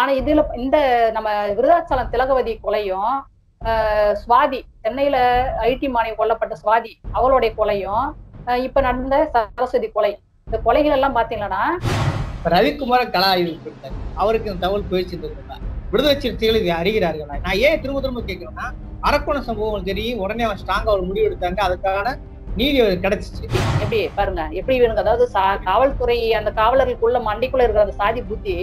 ஆனா இதுல இந்த நம்ம விருதாச்சலம் திலகவதி கொலையும் சுவாதி சென்னையில ஐடி மானியம் கொல்லப்பட்ட சுவாதி அவளுடைய கொலையும் இப்ப நடந்த சரஸ்வதி கொலை. இந்த கொலைகள் எல்லாம் பாத்தீங்கன்னா ரவிக்குமார கலா ஆய்வு அவருக்கு இந்த தகவல் போயிடுச்சு விடுதலை சிறுத்தைகள் இதை அறிகிறார்கள். நான் ஏன் திரும்ப திரும்ப கேட்கிறேன்னா அரக்கோண சம்பவம் தெரியும் உடனே அவன் ஸ்ட்ராங்கா ஒரு முடிவு எடுத்தாங்க. அதுக்கான நீதி கிடைச்சிச்சு. எப்படி? பாருங்க. எப்படி வேணுங்க? அதாவது காவல்துறை அந்த காவலர்களுக்குள்ள மண்டிக்குள்ள இருக்கிற அந்த சாதி புத்தி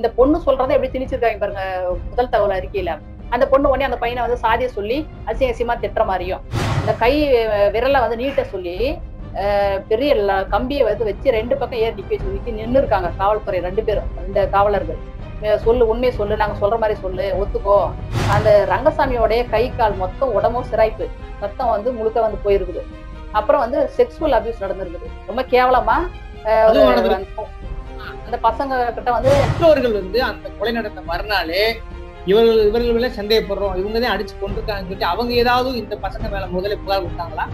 இந்த பொண்ணு சொல்றதை எப்படி திணிச்சிருக்காங்க பாருங்க முதல் தகவல் அறிக்கையில. அந்த பொண்ணு உடனே அந்த பையனை வந்து சாதியை சொல்லி அசிங்க அசியமா திட்டுற மாதிரியும். இந்த கை விரலை வந்து நீட்ட சொல்லி பெரிய கம்பியை வந்து வச்சு ரெண்டு பக்கம் ஏறி நிக்க வச்சு நின்று இருக்காங்க காவல்துறை ரெண்டு பேரும் இந்த காவலர்கள். சொல்லு உண்மையை சொல்லு நாங்க சொல்ற மாதிரி சொல்லு ஒத்துக்கோ. அந்த ரங்கசாமியோடைய கை கால் மொத்தம் உடம்பும் சிராய்ப்பு. ரத்தம் வந்து முழுக்க வந்து போயிருக்குது. அப்புறம் வந்து செக்ஸுவல் அபியூஸ் நடந்திருக்குது. ரொம்ப கேவலமா அந்த பசங்க கிட்ட வந்து பெற்றோர்கள் வந்து அந்த கொலை நடந்த மறுநாளே இவர்கள் இவர்கள் மேல சந்தேகப்படுறோம். இவங்க தான் அடிச்சு கொண்டிருக்காங்கன்னு சொல்லிட்டு அவங்க ஏதாவது இந்த பசங்க மேல முதல்ல புகார் கொடுத்தாங்களா?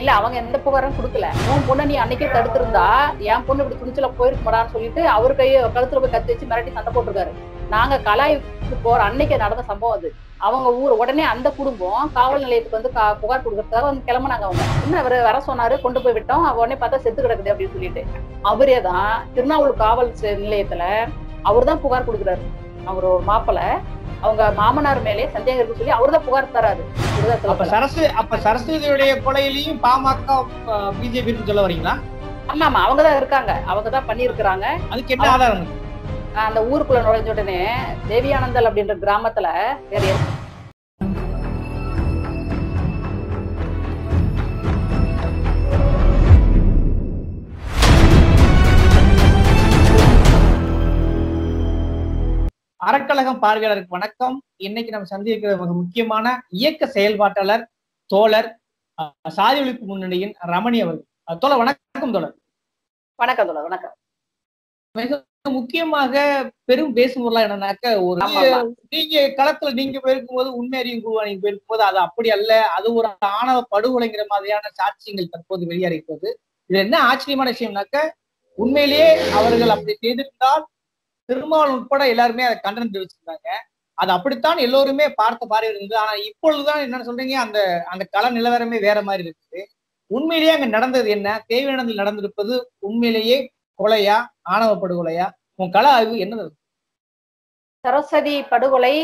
இல்ல அவங்க எந்த புகாரும் கொடுக்கல. உன் பொண்ணை நீ அன்னைக்கே தடுத்திருந்தா என் பொண்ணு இப்படி துணிச்சல போயிருக்கமாடான்னு சொல்லிட்டு அவர் கையை கழுத்துல போய் கத்தி வச்சு மிரட்டி சண்டை போட்டிருக்காரு. நாங்க கலாய்க்கு போற அன்னைக்கு நடந்த சம்பவம் அது. அவங்க ஊர் உடனே அந்த குடும்பம் காவல் நிலையத்துக்கு வந்து புகார் கொடுக்கறதுக்காக வந்து கிளம்புனாங்க அவங்க. என்ன அவர் வர சொன்னாரு? கொண்டு போய் விட்டோம். அவ உடனே பார்த்தா செத்து கிடக்குது அப்படின்னு சொல்லிட்டு. அவரே தான் திருநாவூர் காவல் நிலையத்துல அவர் தான் புகார் கொடுக்குறாரு. அவர் ஒரு மாப்பிளை. அவங்க மாமனார் மேலே சந்தேகம் இருக்கு சொல்லி அவர் தான் புகார் தராரு. அப்ப. சரஸ்வதி அப்ப சரஸ்வதியுடைய கொலையிலையும் பாமக பிஜேபி சொல்ல வரீங்களா? ஆமா ஆமா. அவங்க தான் இருக்காங்க. அவங்க தான் பண்ணியிருக்கிறாங்க. அதுக்கு என்ன ஆதாரம்? அந்த ஊருக்குள்ள நுழைஞ்ச உடனே தேவியானந்தல் அப்படின்ற கிராமத்துல வேற அறக்கழகம் பார்வையாளருக்கு வணக்கம். இன்னைக்கு நம்ம சந்திக்கிற மிக முக்கியமான இயக்க செயல்பாட்டாளர் தோழர் சாதி ஒழிப்பு முன்னணியின் ரமணி அவர்கள். தோழர் வணக்கம் தோழர். வணக்கம் தோழர் வணக்கம். மிக முக்கியமாக பெரும் பேசும் பொருளா என்னன்னாக்க ஒரு. நீங்க களத்துல நீங்க போயிருக்கும்போது உண்மை அறியும் குழுவா நீங்க போயிருக்கும்போது அது அப்படி அல்ல. அது ஒரு ஆணவ படுகொலைங்கிற மாதிரியான சாட்சியங்கள் தற்போது வெளியாகிறது இது என்ன ஆச்சரியமான விஷயம்னாக்க உண்மையிலேயே அவர்கள் அப்படி செய்திருந்தால் திருமாவளவன் உட்பட எல்லாருமே அதை கண்டனம் தெரிவிச்சிருந்தாங்க அது அப்படித்தான் எல்லோருமே பார்த்த பார்வை இருந்தது. ஆனா இப்பொழுதுதான் என்ன சொல்றீங்க அந்த அந்த கள நிலவரமே வேற மாதிரி இருக்குது. உண்மையிலேயே அங்க நடந்தது என்ன? தேவையானதில் நடந்திருப்பது உண்மையிலேயே கொலையா ஆணவ படுகொலையா? உன் கள ஆய்வு என்னது? சரஸ்வதி படுகொலை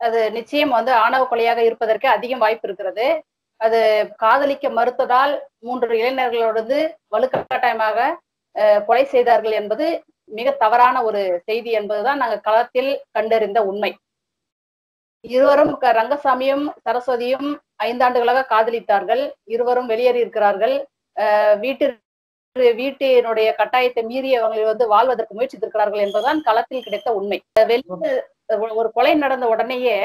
அது நிச்சயம் வந்து ஆணவ கொலையாக இருப்பதற்கு அதிகம் வாய்ப்பு இருக்கிறது. அது காதலிக்க மறுத்ததால் மூன்று இளைஞர்களோடது வலுக்கட்டாயமாக கொலை செய்தார்கள் என்பது மிக தவறான ஒரு செய்தி என்பதுதான் நாங்கள் களத்தில் கண்டறிந்த உண்மை. இருவரும் க- ரங்கசாமியும் சரஸ்வதியும் ஐந்தாண்டுகளாக காதலித்தார்கள். இருவரும் வெளியேறி இருக்கிறார்கள் அஹ், வீட்டு வீட்டினுடைய கட்டாயத்தை மீறி வந்து வாழ்வதற்கு முயற்சித்திருக்கிறார்கள் என்பதுதான் களத்தில் கிடைத்த உண்மை. ஒரு கொலை நடந்த உடனேயே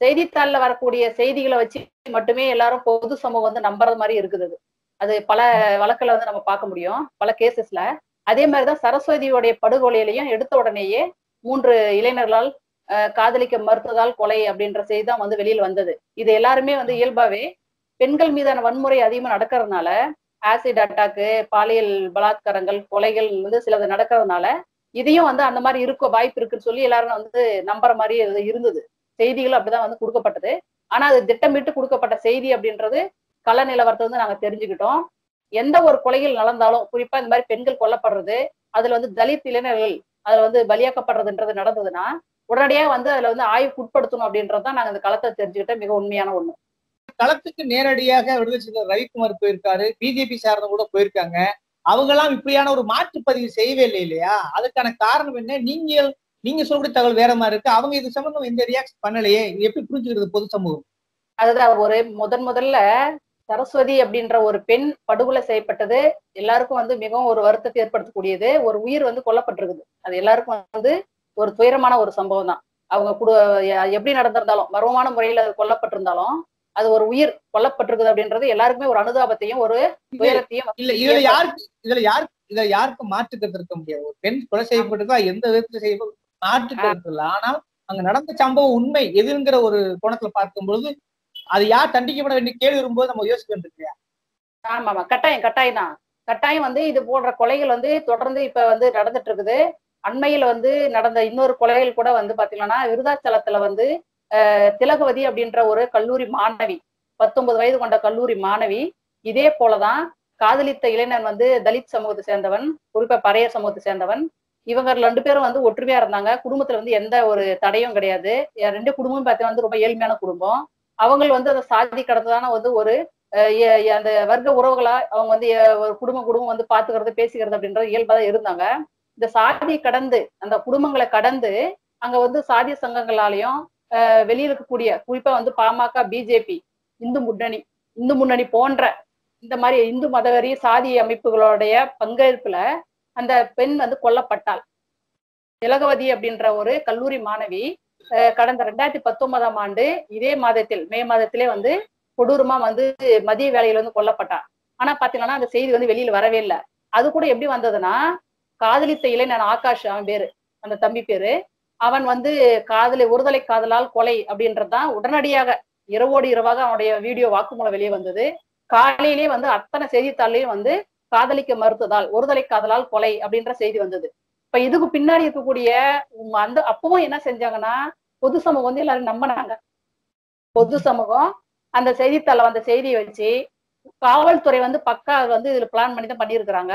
செய்தித்தாள்ல வரக்கூடிய செய்திகளை வச்சு மட்டுமே எல்லாரும் பொது சமூகம் வந்து நம்புறது மாதிரி இருக்குது அது. அது பல வழக்குல வந்து நம்ம பார்க்க முடியும். பல கேசஸ்ல அதே மாதிரிதான் சரஸ்வதியோடைய படுகொலையிலையும் எடுத்த உடனேயே மூன்று இளைஞர்களால் காதலிக்க மறுத்ததால் கொலை அப்படின்ற செய்தி தான் வந்து வெளியில் வந்தது. இது எல்லாருமே வந்து இயல்பாவே பெண்கள் மீதான வன்முறை அதிகமா நடக்கிறதுனால ஆசிட் அட்டாக்கு பாலியல் பலாத்காரங்கள் கொலைகள் வந்து சிலது நடக்கிறதுனால இதையும் வந்து அந்த மாதிரி இருக்க வாய்ப்பு இருக்குன்னு சொல்லி எல்லாரும் வந்து நம்புற மாதிரி இருந்தது. செய்திகள் அப்படிதான் வந்து கொடுக்கப்பட்டது. ஆனா அது திட்டமிட்டு கொடுக்கப்பட்ட செய்தி அப்படின்றது கள நிலவரத்தை வந்து நாங்க தெரிஞ்சுக்கிட்டோம். எந்த ஒரு கொலைகள் நடந்தாலும் குறிப்பா இந்த மாதிரி பெண்கள் கொல்லப்படுறது அதுல வந்து தலித் இளைஞர்கள் அதுல வந்து பலியாக்கப்படுறதுன்றது நடந்ததுன்னா உடனடியாக வந்து அதுல வந்து ஆய்வுக்கு உட்படுத்தணும் அப்படின்றதுதான் நாங்க இந்த களத்தை தெரிஞ்சுக்கிட்ட மிக உண்மையான ஒண்ணு. களத்துக்கு நேரடியாக விடுதலை ரவிக்குமார் போயிருக்காரு பிஜேபி சார்ந்த கூட போயிருக்காங்க. அவங்கெல்லாம் இப்படியான ஒரு மாற்றுப்பதிவு செய்யவே இல்லை இல்லையா? அதுக்கான காரணம் என்ன? நீங்க நீங்க சொல்லக்கூடிய தகவல் வேற மாதிரி இருக்கு. அவங்க இது சம்பந்தம் எந்த ரியாக்ஷன் பண்ணலையே? இது எப்படி புரிஞ்சுக்கிறது பொது சமூகம்? அதுதான் ஒரு முதன் முதல்ல சரஸ்வதி அப்படின்ற ஒரு பெண் படுகொலை செய்யப்பட்டது. எல்லாருக்கும் வந்து மிகவும் ஒரு வருத்தத்தை ஏற்படுத்தக்கூடியது. ஒரு உயிர் வந்து கொல்லப்பட்டிருக்குது. அது எல்லாருக்கும் வந்து ஒரு துயரமான ஒரு சம்பவம் தான். அவங்க குடு எப்படி நடந்திருந்தாலும் மர்மமான முறையில் அது கொல்லப்பட்டிருந்தாலும் அது ஒரு உயிர் கொல்லப்பட்டிருக்குது அப்படின்றது எல்லாருக்குமே ஒரு அனுதாபத்தையும் ஒரு துயரத்தையும் இல்ல இதுல யாருக்கு இதுல யாருக்கு இதுல யாருக்கும் மாற்று கருத்து இருக்க முடியாது. ஒரு பெண் கொலை செய்யப்பட்டிருக்கா எந்த விதத்துல செய்ய மாற்று கருத்து இல்லை. ஆனால் அங்க நடந்த சம்பவம் உண்மை எதுங்கிற ஒரு கோணத்துல பார்க்கும்பொழுது அது யார் தண்டிக்கப்பட வேண்டிய கேள்வி வரும்போது நம்ம யோசிக்க வேண்டியிருக்கு ஆமா ஆமா கட்டாயம் கட்டாயம் தான். கட்டாயம் வந்து இது போன்ற கொலைகள் வந்து தொடர்ந்து இப்ப வந்து நடந்துட்டு இருக்குது. அண்மையில வந்து நடந்த இன்னொரு கொலைகள் கூட வந்து பாத்தீங்கன்னா விருதாச்சலத்துல வந்து திலகவதி அப்படின்ற ஒரு கல்லூரி மாணவி பத்தொன்பது வயது கொண்ட கல்லூரி மாணவி இதே போலதான் காதலித்த இளைஞன் வந்து தலித் சமூகத்தை சேர்ந்தவன் குறிப்பா பறையர் சமூகத்தை சேர்ந்தவன். இவங்க ரெண்டு பேரும் வந்து ஒற்றுமையா இருந்தாங்க. குடும்பத்துல வந்து எந்த ஒரு தடையும் கிடையாது. ரெண்டு குடும்பமும் பார்த்தீங்கன்னா வந்து ரொம்ப ஏழ்மையான குடும்பம். அவங்க வந்து அந்த சாதி கடத்ததான வந்து ஒரு அந்த வர்க்க உறவுகளா அவங்க வந்து ஒரு குடும்பம் குடும்பம் வந்து பாத்துக்கிறது பேசிக்கிறது அப்படின்றது இயல்பா தான் இருந்தாங்க. இந்த சாதி கடந்து அந்த குடும்பங்களை கடந்து அங்க வந்து சாதிய சங்கங்களாலையும் வெளியில இருக்கக்கூடிய குறிப்பா வந்து பாமக பிஜேபி இந்து முன்னணி இந்து முன்னணி போன்ற இந்த மாதிரி இந்து மதவெறி சாதி அமைப்புகளுடைய பங்கேற்புல அந்த பெண் வந்து கொல்லப்பட்டாள். திலகவதி அப்படின்ற ஒரு கல்லூரி மாணவி அஹ், கடந்த ரெண்டாயிரத்தி பத்தொன்பதாம் ஆண்டு இதே மாதத்தில் மே மாதத்திலே வந்து கொடூரமா வந்து மதிய வேலையில வந்து கொல்லப்பட்டான் ஆனா பாத்தீங்கன்னா அந்த செய்தி வந்து வெளியில வரவே இல்லை. அது கூட எப்படி வந்ததுன்னா காதலித்த இளைஞன் ஆகாஷ் அவன் பேரு அந்த தம்பி பேரு அவன் வந்து காதலை ஒருதலை காதலால் கொலை அப்படின்றதுதான் உடனடியாக இரவோடு இரவாக அவனுடைய வீடியோ வாக்குமூலம் வெளியே வந்தது. காலையிலேயே வந்து அத்தனை செய்தித்தாள்லயும் வந்து காதலிக்க மறுத்ததால் ஒருதலை காதலால் கொலை அப்படின்ற செய்தி வந்தது. இப்ப இதுக்கு பின்னாடி இருக்கக்கூடிய உம் அந்த அப்பவும் என்ன செஞ்சாங்கன்னா பொது சமூகம் வந்து எல்லாரும் நம்பினாங்க. பொது சமூகம் அந்த செய்தித்தாள வந்த செய்தியை வச்சு காவல்துறை வந்து பக்கா வந்து இதுல பிளான் பண்ணி தான் பண்ணியிருக்கிறாங்க.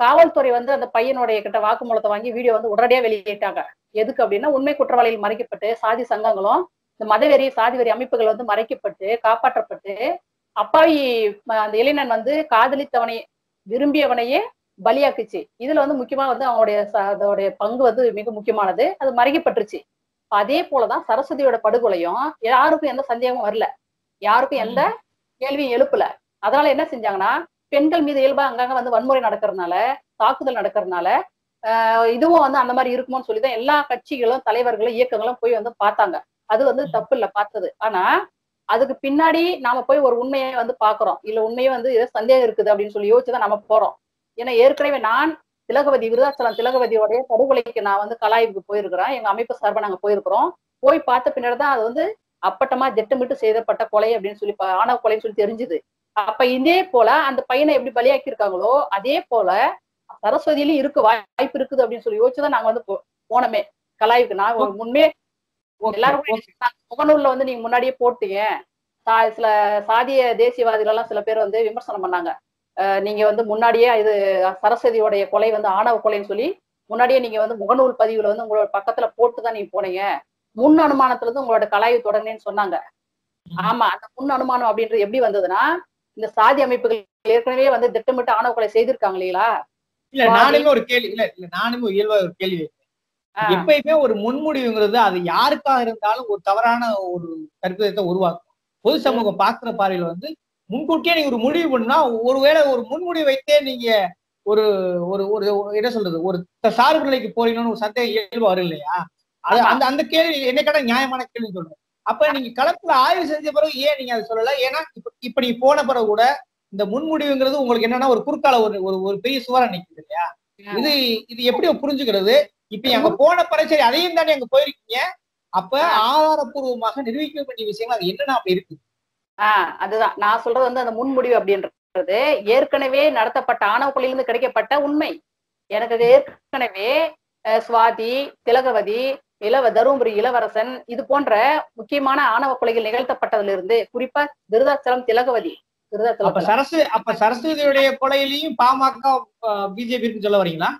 காவல்துறை வந்து அந்த பையனுடைய கிட்ட வாக்குமூலத்தை வாங்கி வீடியோ வந்து உடனடியா வெளியிட்டாங்க. எதுக்கு அப்படின்னா உண்மை குற்றவாளிகள் மறைக்கப்பட்டு சாதி சங்கங்களும் இந்த மதவெறி சாதி வெறி அமைப்புகள் வந்து மறைக்கப்பட்டு காப்பாற்றப்பட்டு அப்பாவி அந்த இளைஞன் வந்து காதலித்தவனை விரும்பியவனையே பலியாக்குச்சு. இதுல வந்து முக்கியமா வந்து அவனுடைய அதோடைய பங்கு வந்து மிக முக்கியமானது. அது மறைக்கப்பட்டுருச்சு. அதே போலதான் சரஸ்வதியோட படுகொலையும் யாருக்கும் எந்த சந்தேகமும் வரல. யாருக்கும் எந்த கேள்வியும் எழுப்பல. அதனால என்ன செஞ்சாங்கன்னா பெண்கள் மீது இயல்பா அங்கங்க வந்து வன்முறை நடக்கிறதுனால தாக்குதல் நடக்கிறதுனால இதுவும் வந்து அந்த மாதிரி இருக்குமோன்னு சொல்லிதான் எல்லா கட்சிகளும் தலைவர்களும் இயக்கங்களும் போய் வந்து பார்த்தாங்க. அது வந்து தப்பு இல்ல பார்த்தது. ஆனா அதுக்கு பின்னாடி நாம போய் ஒரு உண்மையை வந்து பாக்குறோம் இல்ல உண்மையே வந்து ஏதோ சந்தேகம் இருக்குது அப்படின்னு சொல்லி யோசிச்சுதான் நம்ம போறோம். ஏன்னா ஏற்கனவே நான் திலகவதி விருதாச்சலம் திலகவதியோடைய படுகொலைக்கு நான் வந்து கலாய்வுக்கு போயிருக்கிறேன். எங்க அமைப்பு சார்பா நாங்க போயிருக்கிறோம். போய் பார்த்த பின்னாடி தான் அது வந்து அப்பட்டமா திட்டமிட்டு செய்யப்பட்ட கொலை அப்படின்னு சொல்லி ஆணவ கொலைன்னு சொல்லி தெரிஞ்சுது. அப்ப இதே போல அந்த பையனை எப்படி பலியாக்கி இருக்காங்களோ அதே போல சரஸ்வதியிலும் இருக்கு வாய்ப்பு இருக்குது அப்படின்னு சொல்லி யோசிச்சுதான் நாங்க வந்து போனோமே. கலாய்வுக்கு. நான் முன்னே எல்லாரும் முகநூல்ல வந்து நீங்க முன்னாடியே போட்டீங்க. சில சாதிய தேசியவாதிகள் எல்லாம் சில பேர் வந்து விமர்சனம் பண்ணாங்க. நீங்க வந்து முன்னாடியே இது சரஸ்வதியோடைய கொலை வந்து ஆணவ கொலைன்னு சொல்லி முன்னாடியே நீங்க வந்து முகநூல் பதிவுல வந்து உங்களோட பக்கத்துல போட்டு தான் நீங்க போனீங்க. முன் அனுமானத்துல இருந்து உங்களோட கலாய்வு தொடர்னேன்னு சொன்னாங்க. ஆமா அந்த முன் அனுமானம் அப்படின்றது எப்படி வந்ததுன்னா இந்த சாதி அமைப்புகள் ஏற்கனவே வந்து திட்டமிட்டு ஆணவ கொலை செய்திருக்காங்க இல்லைங்களா? இல்ல நானுமே ஒரு கேள்வி இல்ல இல்ல நானுமே ஒரு இயல்பா ஒரு கேள்வி எப்பயுமே ஒரு முன்முடிவுங்கிறது அது யாருக்காக இருந்தாலும் ஒரு தவறான ஒரு கற்பிதத்தை உருவாக்கும். பொது சமூகம் பாக்குற பார்வையில வந்து முன்கூட்டியே நீங்க ஒரு முடிவு பண்ணா ஒருவேளை ஒரு முன்முடிவு வைத்தே நீங்க ஒரு ஒரு ஒரு என்ன சொல்றது ஒரு சார்பு நிலைக்கு போறீங்கன்னு ஒரு சந்தேகம் இயல்பு வரும் இல்லையா? அது. அந்த அந்த கேள்வி என்ன கேட்டா நியாயமான கேள்வி சொல்றேன். அப்ப நீங்க களத்துல ஆய்வு செஞ்ச பிறகு ஏன் நீங்க அதை சொல்லல? ஏன்னா இப்ப இப்ப நீங்க போன பிறகு கூட இந்த முன்முடிவுங்கிறது உங்களுக்கு என்னன்னா ஒரு குறுக்கால ஒரு ஒரு பெரிய சுவரம் நிக்குது இல்லையா? இது இது எப்படி புரிஞ்சுக்கிறது? இப்ப அங்க போன பிறகு சரி அதையும் தாண்டி அங்க போயிருக்கீங்க. அப்ப ஆதாரப்பூர்வமாக நிரூபிக்க வேண்டிய விஷயங்கள் அது என்னன்னா அப்படி இருக்கு ஆஹ் அதுதான். நான் சொல்றது வந்து அந்த முன்முடிவு அப்படின்றது ஏற்கனவே நடத்தப்பட்ட ஆணவ கொலையிலிருந்து கிடைக்கப்பட்ட உண்மை. எனக்கு அது ஏற்கனவே சுவாதி திலகவதி இளவ தருமபுரி இளவரசன் இது போன்ற முக்கியமான ஆணவ கொலைகள் நிகழ்த்தப்பட்டதுல இருந்து குறிப்பா விருதாச்சலம் திலகவதி அப்ப சரஸ்வதி அப்ப சரஸ்வதியுடைய கொலையிலையும் பாமக பிஜேபி சொல்ல வரீங்களா?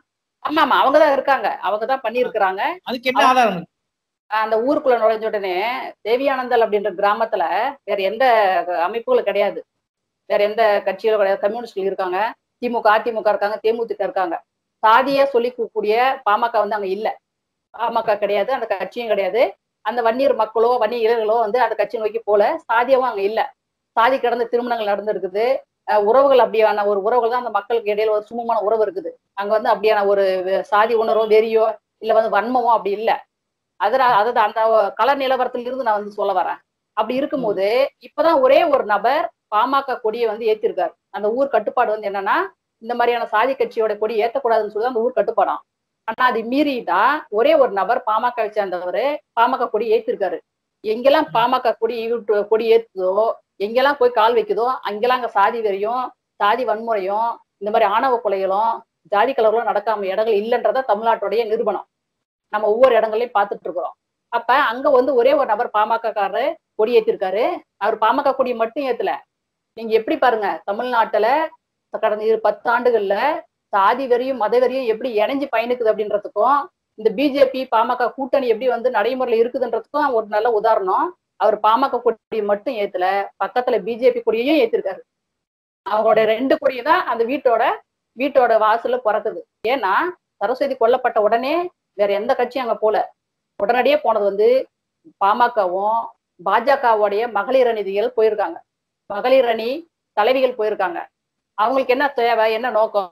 ஆமா ஆமா அவங்கதான் இருக்காங்க. அவங்கதான் பண்ணியிருக்கிறாங்க. அதுக்கு என்ன ஆதாரம்? இருக்கு? அந்த ஊருக்குள்ள நுழைஞ்ச உடனே தேவியானந்தல் அப்படின்ற கிராமத்துல வேற எந்த அமைப்புகளும் கிடையாது. வேற எந்த கட்சிகளும் கிடையாது. கம்யூனிஸ்ட்கள் இருக்காங்க. திமுக அதிமுக இருக்காங்க. தேமுதிக இருக்காங்க. சாதியா சொல்லிக்கக்கூடிய பாமக வந்து அங்க இல்ல. பாமக கிடையாது. அந்த கட்சியும் கிடையாது. அந்த வன்னியர் மக்களோ வன்னிய இளைஞர்களோ வந்து அந்த கட்சி நோக்கி போல சாதியாவும் அங்க இல்ல. சாதி கடந்த திருமணங்கள் நடந்திருக்குது. அஹ் உறவுகள் அப்படியான ஒரு உறவுகள் தான் அந்த மக்களுக்கு இடையில ஒரு சுமமான உறவு இருக்குது. அங்க வந்து அப்படியான ஒரு சாதி உணர்வோ வெறியோ இல்ல வந்து வன்மமோ அப்படி இல்ல. அதனால அதாவது அந்த கல நிலவரத்துல இருந்து நான் வந்து சொல்ல வரேன். அப்படி இருக்கும்போது இப்பதான் ஒரே ஒரு நபர் பாமக கொடியை வந்து ஏத்திருக்காரு. அந்த ஊர் கட்டுப்பாடு வந்து என்னன்னா இந்த மாதிரியான சாதி கட்சியோட கொடி ஏத்தக்கூடாதுன்னு சொல்லி அந்த ஊர் கட்டுப்பாடாம். ஆனா அது மீறிதான் ஒரே ஒரு நபர் பாமக சேர்ந்தவர் பாமக கொடி ஏத்திருக்காரு. எங்கெல்லாம் பாமக கொடி கொடி ஏத்துதோ எங்கெல்லாம் போய் கால் வைக்குதோ அங்கெல்லாம் அங்க சாதி வெறியும் சாதி வன்முறையும் இந்த மாதிரி ஆணவ கொலைகளும் ஜாதி கலர்களும் நடக்காம இடங்கள் இல்லைன்றத தமிழ்நாட்டுடைய நிரூபணம். நம்ம ஒவ்வொரு இடங்கள்லையும் பார்த்துட்டு இருக்கிறோம். அப்ப அங்க வந்து ஒரே ஒரு நபர் பாமக காரரு கொடி ஏத்திருக்காரு. அவர் பாமக கொடியை மட்டும் ஏத்தல. நீங்க எப்படி பாருங்க தமிழ்நாட்டுல கடந்த இரு பத்து ஆண்டுகள்ல சாதி வெறியும் மத வெறியும் எப்படி இணைஞ்சு பயணிக்குது அப்படின்றதுக்கும் இந்த பிஜேபி பாமக கூட்டணி எப்படி வந்து நடைமுறையில இருக்குதுன்றதுக்கும் ஒரு நல்ல உதாரணம். அவர் பாமக கொடியை மட்டும் ஏத்துல பக்கத்துல பிஜேபி கொடியையும் ஏத்திருக்காரு. அவங்களோட ரெண்டு கொடியும் தான் அந்த வீட்டோட வீட்டோட வாசல்ல பிறக்குது. ஏன்னா சரஸ்வதி கொல்லப்பட்ட உடனே வேற எந்த கட்சியும் அங்க போல. உடனடியே போனது வந்து பாமகவும் பாஜகவுடைய மகளிர் அணிதிகள் போயிருக்காங்க. மகளிர் அணி தலைவிகள் போயிருக்காங்க. அவங்களுக்கு என்ன தேவை என்ன நோக்கம்?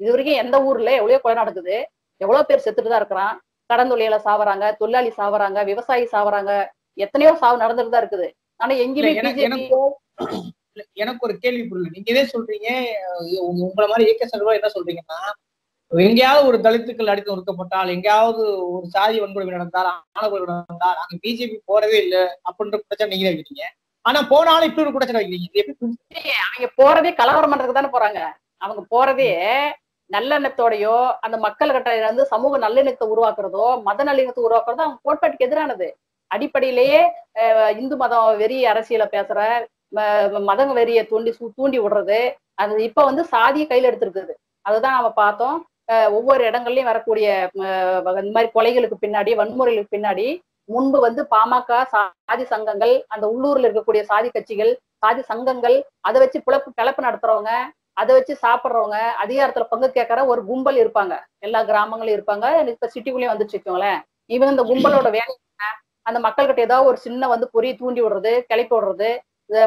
இது வரைக்கும் எந்த ஊர்ல எவ்வளவு கொலை நடக்குது எவ்வளவு பேர் செத்துட்டு தான் இருக்கிறான் கடந்தொழியில சாவறாங்க தொழிலாளி சாவறாங்க விவசாயி சாவறாங்க எத்தனையோ சாவு நடந்துட்டு தான் இருக்குது. ஆனா எங்கேயுமே எனக்கு- ஒரு கேள்வி புரியல. நீங்க இதே சொல்றீங்க உங்களை மாதிரி இயக்க செல்வா என்ன சொல்றீங்கன்னா எங்கேயாவது ஒரு தலித்துக்கள் அடித்து ஒடுக்கப்பட்டால் எங்கேயாவது ஒரு சாதி வன்கொடுமை நடந்தால் ஆணவ நடந்தால் அங்க பிஜேபி போறதே இல்லை அப்படின்ற பிரச்சனை நீங்க வைக்கிறீங்க. ஆனா போனாலும் இப்படி ஒரு பிரச்சனை வைக்கிறீங்க. அவங்க போறதே கலவரம் பண்றதுக்கு தானே போறாங்க. அவங்க போறதே நல்லெண்ணத்தோடயோ அந்த மக்கள்கிட்ட வந்து சமூக நல்லெண்ணத்தை உருவாக்குறதோ மத நல்லெண்ணத்தை உருவாக்குறதோ அவங்க கோட்பாட்டுக்கு எதிரானது. அடிப்படையிலேயே இந்து மதம் வெறி அரசியலை பேசுற மதங்க மத வெறியை தூண்டி சு- தூண்டி விடுறது அது இப்ப வந்து சாதியை கையில எடுத்திருக்குது. அதுதான் நம்ம பார்த்தோம். அஹ், ஒவ்வொரு இடங்கள்லயும் வரக்கூடிய இந்த மாதிரி கொலைகளுக்கு பின்னாடி வன்முறைகளுக்கு பின்னாடி முன்பு வந்து பாமக சாதி சங்கங்கள் அந்த உள்ளூர்ல இருக்கக்கூடிய சாதி கட்சிகள் சாதி சங்கங்கள் அதை வச்சு பிழப்பு பிழப்பு நடத்துறவங்க அதை வச்சு சாப்பிடுறவங்க அதிகாரத்துல பங்கு கேட்கற ஒரு கும்பல் இருப்பாங்க. எல்லா கிராமங்களும் இருப்பாங்க. இப்ப சிட்டிக்குள்ளேயும் வந்துச்சு வச்சுக்கோங்களேன். இவங்க இந்த கும்பலோட வேலை அந்த மக்கள்கிட்ட ஏதாவது ஒரு சின்ன வந்து பொறி தூண்டி விடுறது கிளப்பி விடுறது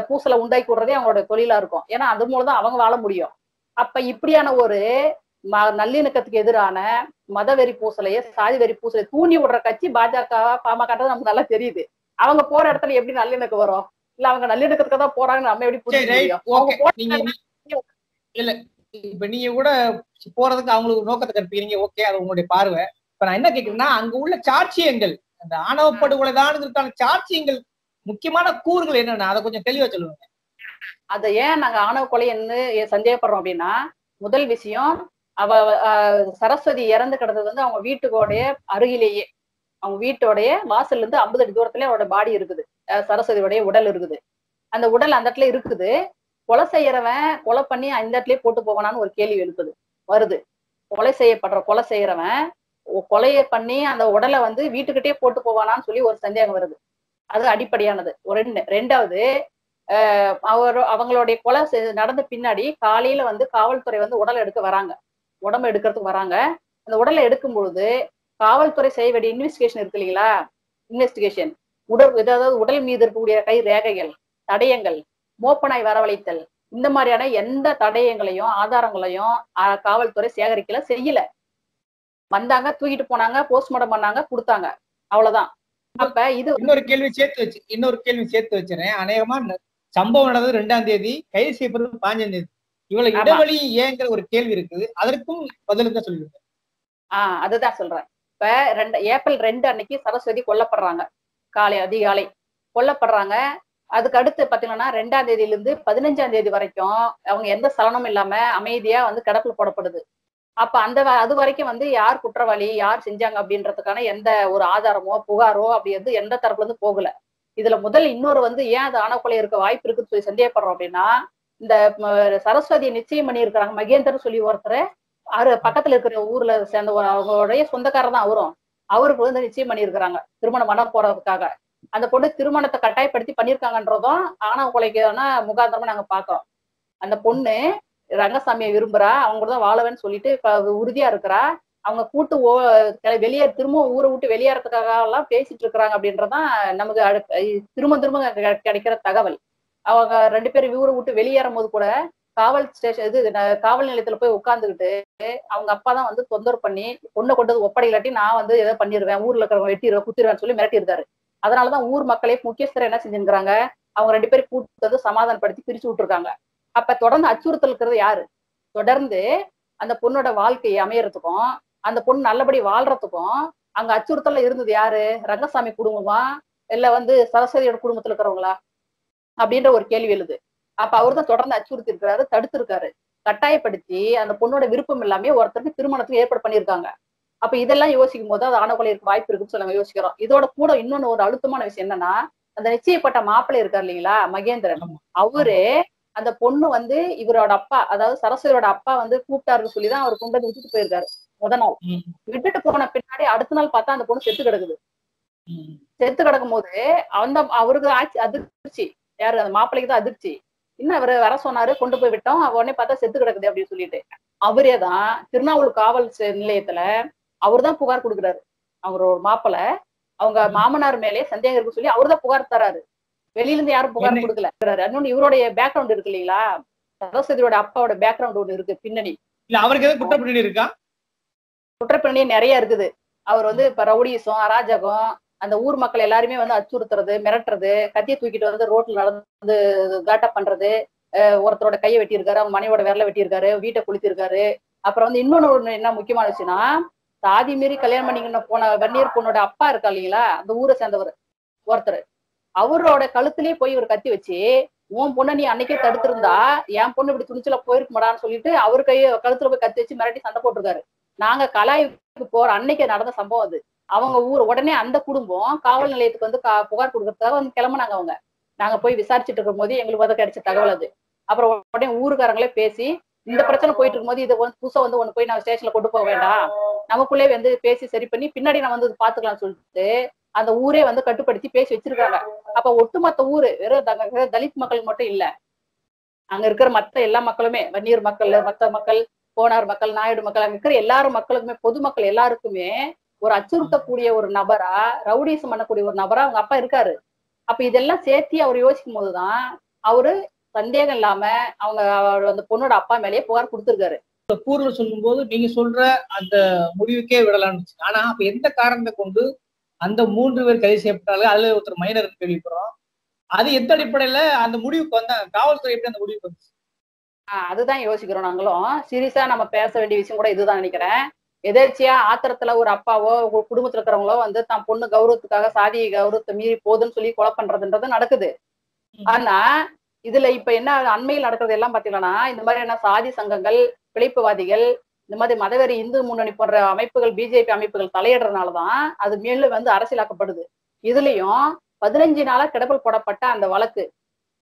பூசலை உண்டாக்கி விடுறதே அவங்களோட தொழிலா இருக்கும். ஏன்னா அது மூலம் தான் அவங்க வாழ முடியும். அப்ப இப்படியான ஒரு ம- நல்லிணக்கத்துக்கு எதிரான மதவெறி பூசலைய சாதி வெறி பூசலை தூண்டி விடுற கட்சி பாஜக பாமகன்றது நமக்கு நல்லா தெரியுது. அவங்க போற இடத்துல எப்படி நல்லிணக்கம் வரும்? இல்ல அவங்க நல்லிணக்கத்துக்கு தான் போறாங்கன்னு நம்ம எப்படி நீ- இல்ல இப்ப நீங்க கூட போறதுக்கு அவங்களுக்கு நோக்கத்தை கற்பிக்கிறீங்க ஓகே அது உங்களுடைய பார்வை. இப்ப நான் என்ன கேக்குறேன்னா அங்க உள்ள சாட்சியங்கள் அந்த ஆணவ படுகொலை தானதற்கான சாட்சியங்கள் முக்கியமான கூறுகள் என்னென்ன? அதை கொஞ்சம் தெளிவா சொல்லுவாங்க அதை ஏன் நாங்க ஆணவ கொலைன்னு ஏன் சந்தேகப்படுறோம் அப்படின்னா முதல் விஷயம் அவ சரஸ்வதி இறந்து கிடந்தது வந்து அவங்க வீட்டுக்கோடைய அருகிலேயே. அவங்க வீட்டோடைய வாசல்ல இருந்து ஐம்பது அடி தூரத்துல அவரோட பாடி இருக்குது. அஹ், சரஸ்வதியோடைய உடல் இருக்குது. அந்த உடல் அந்த இடத்துல இருக்குது. கொலை செய்யறவன் கொலை பண்ணி அந்த இடத்துலயே போட்டு போவானான்னு ஒரு கேள்வி எழுப்புது. வருது. கொலை செய்யப்படுற கொலை செய்யறவன் கொலையை பண்ணி அந்த உடலை வந்து வீட்டுக்கிட்டே போட்டு போவானான்னு சொல்லி ஒரு சந்தேகம் வருது. அது அடிப்படையானது. ரெண்டு ரெண்டாவது அவர் அவங்களுடைய கொலை நடந்த பின்னாடி காலையில வந்து காவல்துறை வந்து உடலை எடுக்க வராங்க. உடம்பு எடுக்கிறதுக்கு வராங்க. அந்த உடலை எடுக்கும் பொழுது காவல்துறை செய்ய வேண்டிய இன்வெஸ்டிகேஷன் இருக்கு இல்லைங்களா? இன்வெஸ்டிகேஷன். உடல் ஏதாவது உடல் மீது இருக்கக்கூடிய கை ரேகைகள் தடயங்கள் மோப்பனாய் வரவழைத்தல் இந்த மாதிரியான எந்த தடயங்களையும் ஆதாரங்களையும் காவல்துறை சேகரிக்கல செய்யல. வந்தாங்க தூக்கிட்டு போனாங்க போஸ்ட்மார்ட்டம் பண்ணாங்க கொடுத்தாங்க. அவ்வளவுதான். அப்ப இது இன்னொரு கேள்வி சேர்த்து வச்சு இன்னொரு கேள்வி சேர்த்து வச்சுறேன். அநேகமா சம்பவம் நடந்தது ரெண்டாம் தேதி கைது செய்யப்படுறது பாஞ்சாம் தேதி. இவ்வளவு ஆமா. இடைவெளி ஏங்கிற ஒரு கேள்வி இருக்குது. அதற்கும் பதில் தான் சொல்லிடுங்க ஆஹ் அதுதான் சொல்றேன். இப்ப ரெண்டு ஏப்ரல் ரெண்டு அன்னைக்கு சரஸ்வதி கொல்லப்படுறாங்க. காலை அதிகாலை கொல்லப்படுறாங்க. அதுக்கு அடுத்து பாத்தீங்கன்னா ரெண்டாம் தேதியில இருந்து பதினஞ்சாம் தேதி வரைக்கும் அவங்க எந்த சலனமும் இல்லாம அமைதியா வந்து கிடப்புல போடப்படுது. அப்ப அந்த வ- அது வரைக்கும் வந்து யார் குற்றவாளி யார் செஞ்சாங்க அப்படின்றதுக்கான எந்த ஒரு ஆதாரமோ புகாரோ அப்படி வந்து எந்த தரப்புல இருந்து போகல. இதுல முதல் இன்னொரு வந்து ஏன் அது ஆணக்கொலை இருக்க வாய்ப்பு இருக்குன்னு சொல்லி சந்தேகப்படுறோம் அப்படின்னா இந்த சரஸ்வதியை நிச்சயம் பண்ணி இருக்கிறாங்க சொல்லி ஒருத்தர் அவரு பக்கத்துல இருக்கிற ஊர்ல சேர்ந்த அவங்களுடைய சொந்தக்காரர் தான் அவரும். அவருக்கு வந்து நிச்சயம் பண்ணியிருக்கிறாங்க திருமணம் பண்ண போறதுக்காக. அந்த பொண்ணு திருமணத்தை கட்டாயப்படுத்தி பண்ணியிருக்காங்கன்றதும் ஆணவ கொலைக்கான முகாந்திரமா நாங்க பாக்குறோம். அந்த பொண்ணு ரங்கசாமியை விரும்புறா அவங்க கூட தான் வாழவேன்னு சொல்லிட்டு உறுதியா இருக்கிறா. அவங்க கூட்டு ஓ வெளியே திரும்ப ஊரை விட்டு வெளியேறதுக்காக எல்லாம் பேசிட்டு இருக்கிறாங்க அப்படின்றதான் நமக்கு அடு- திரும்ப திரும்ப கிடைக்கிற தகவல். அவங்க ரெண்டு பேரும் ஊரை விட்டு வெளியேறும் போது கூட காவல் ஸ்டேஷன் இது காவல் நிலையத்துல போய் உட்காந்துக்கிட்டு அவங்க அப்பா தான் வந்து தொந்தரவு பண்ணி பொண்ணை கொண்டது வந்து ஒப்படை இல்லாட்டி நான் வந்து ஏதோ பண்ணிடுவேன் ஊர்ல இருக்கிறவங்க வெட்டிடுவேன் குத்திடுவேன்னு சொல்லி மிரட்டியிருக்காரு. அதனாலதான் ஊர் மக்களே முக்கியஸ்தர் என்ன செஞ்சுருக்காங்க அவங்க ரெண்டு பேரும் கூட்டு வந்து சமாதானப்படுத்தி பிரிச்சு விட்டுருக்காங்க. அப்ப தொடர்ந்து அச்சுறுத்தல் இருக்கிறது யாரு? தொடர்ந்து அந்த பொண்ணோட வாழ்க்கை அமையறதுக்கும் அந்த பொண்ணு நல்லபடி வாழ்றதுக்கும் அங்க அச்சுறுத்தல்ல இருந்தது யாரு? ரங்கசாமி குடும்பமா? இல்ல வந்து சரஸ்வதியோட குடும்பத்துல இருக்கிறவங்களா? அப்படின்ற ஒரு கேள்வி எழுது. அப்ப அவர் தான் தொடர்ந்து அச்சுறுத்தி இருக்கிறாரு தடுத்திருக்காரு. கட்டாயப்படுத்தி அந்த பொண்ணோட விருப்பம் இல்லாம ஒருத்தருக்கு திருமணத்துக்கு ஏற்பாடு பண்ணியிருக்காங்க. அப்ப இதெல்லாம் யோசிக்கும் போது அது ஆணவ இருக்க வாய்ப்பு இருக்குன்னு சொல்லி யோசிக்கிறோம். இதோட கூட இன்னொன்னு ஒரு அழுத்தமான விஷயம் என்னன்னா அந்த நிச்சயப்பட்ட மாப்பிள்ளை இருக்கார் இல்லைங்களா மகேந்திரன். அவரு அந்த பொண்ணு வந்து இவரோட அப்பா அதாவது சரஸ்வதியோட அப்பா வந்து கூப்பிட்டாருன்னு சொல்லிதான் அவர் கொண்டு வந்து விட்டுட்டு போயிருக்காரு முத நாள். விட்டுட்டு போன பின்னாடி அடுத்த நாள் பார்த்தா அந்த பொண்ணு செத்து கிடக்குது. செத்து கிடக்கும் போது அந்த அவருக்கு ஆச்சு அதிர்ச்சி. யாரு அந்த மாப்பிள்ளைக்கு தான் அதிர்ச்சி. இன்னும் அவரு வர சொன்னாரு கொண்டு போய் விட்டோம் உடனே பார்த்தா செத்து கிடக்குது அப்படின்னு சொல்லிட்டு. அவரே தான் திருநாவூர் காவல் நிலையத்துல அவர் தான் புகார் கொடுக்குறாரு. அவரோட மாப்பிள்ளை அவங்க மாமனார் மேலே சந்தேகம் இருக்கு சொல்லி அவர் தான் புகார் தராரு. வெளியில இருந்து யாரும் புகார்? கொடுக்கல. இன்னொன்னு இவருடைய பேக்ரவுண்ட் இருக்கு இல்லைங்களா? சரஸ்வதியோட அப்பாவோட பேக்ரவுண்ட் ஒண்ணு இருக்கு பின்னணி. இல்ல அவருக்கு ஏதாவது குற்றப்பின்னணி இருக்கா? குற்றப்பின்னணி நிறைய இருக்குது. அவர் வந்து இப்ப ரவுடிசம் அராஜகம் அந்த ஊர் மக்கள் எல்லாருமே வந்து அச்சுறுத்துறது மிரட்டுறது கத்தியை தூக்கிட்டு வந்து ரோட்ல நடந்து காட்டா பண்றது ஒருத்தரோட கையை வெட்டியிருக்காரு அவங்க மனைவியோட விரல வெட்டியிருக்காரு வீட்டை குளித்திருக்காரு. அப்புறம் வந்து இன்னொன்னு ஒண்ணு என்ன முக்கியமான விஷயம்னா சாதி மீறி கல்யாணம் பண்ணிக்கணும் போன வன்னியர் பொண்ணோட அப்பா இருக்கா இல்லைங்களா? அந்த ஊரை சேர்ந்தவர் ஒருத்தர். அவரோட கழுத்துலயே போய் ஒரு கத்தி வச்சு உன் பொண்ணை நீ அன்னைக்கே தடுத்திருந்தா என் பொண்ணு இப்படி துணிச்சல போயிருக்குமாடான்னு சொல்லிட்டு அவர் கையை கழுத்துல போய் கத்தி வச்சு மிரட்டி சண்டை போட்டிருக்காரு. நாங்க கலாய்க்கு போற அன்னைக்கு நடந்த சம்பவம் அது. அவங்க ஊர் உடனே அந்த குடும்பம் காவல் நிலையத்துக்கு வந்து புகார் கொடுக்கறதுக்காக வந்து கிளம்புனாங்க அவங்க. நாங்க போய் விசாரிச்சுட்டு இருக்கும் போது எங்களுக்கு வந்து கிடைச்ச தகவல் அது. அப்புறம் உடனே ஊருக்காரங்களே பேசி இந்த பிரச்சனை போயிட்டு இருக்கும்போது இதை வந்து புதுசா வந்து ஒண்ணு போய் நம்ம ஸ்டேஷன்ல கொண்டு போக வேண்டாம். நமக்குள்ளே வந்து பேசி சரி பண்ணி பின்னாடி நம்ம வந்து பாத்துக்கலாம்னு சொல்லிட்டு அந்த ஊரே வந்து கட்டுப்படுத்தி பேசி வச்சிருக்காங்க. அப்ப ஒட்டுமொத்த ஊரு வெறும் தலித் மக்கள் மட்டும் இல்ல. அங்க இருக்கிற மத்த எல்லா மக்களுமே வன்னியர் மக்கள் மத்த மக்கள் போனார் மக்கள் நாயுடு மக்கள் அங்க இருக்கிற எல்லாரும் மக்களுக்குமே பொதுமக்கள் எல்லாருக்குமே ஒரு அச்சுறுத்தக்கூடிய ஒரு நபரா ரவுடிசம் பண்ணக்கூடிய ஒரு நபரா அவங்க அப்பா இருக்காரு. அப்ப இதெல்லாம் சேர்த்து அவர் யோசிக்கும் போதுதான் அவரு சந்தேகம் இல்லாம அவங்க அவர் அந்த பொண்ணோட அப்பா மேலேயே புகார் கொடுத்துருக்காரு. பூர்வ சொல்லும் சொல்லும்போது நீங்க சொல்ற அந்த முடிவுக்கே விடலாம்னு ஆனா அப்ப எந்த காரணத்தை கொண்டு அந்த மூன்று பேர் கைது செய்யப்பட்டாலும் அதுல ஒருத்தர் மைனர் கேள்விப்படுறோம். அது எந்த அடிப்படையில அந்த முடிவுக்கு வந்த காவல்துறை எப்படி அந்த முடிவுக்கு வந்துச்சு? அதுதான் யோசிக்கிறோம் நாங்களும். சீரியஸா நம்ம பேச வேண்டிய விஷயம் கூட இதுதான் நினைக்கிறேன். எதேர்ச்சியா ஆத்திரத்துல ஒரு அப்பாவோ குடும்பத்துல இருக்கிறவங்களோ வந்து தான் பொண்ணு கௌரவத்துக்காக சாதி கௌரவத்தை மீறி போகுதுன்னு சொல்லி கொலை பண்றதுன்றது நடக்குது. ஆனா இதுல இப்ப என்ன அண்மையில் நடக்கிறது எல்லாம் பாத்தீங்கன்னா இந்த மாதிரியான சாதி சங்கங்கள் பிழைப்புவாதிகள் இந்த மாதிரி மதவெறி இந்து முன்னணி போன்ற அமைப்புகள் பிஜேபி அமைப்புகள் தலையிடுறதுனாலதான் அது மேலும் வந்து அரசியலாக்கப்படுது. இதுலயும் பதினஞ்சு நாளா கிடப்பல் போடப்பட்ட அந்த வழக்கு.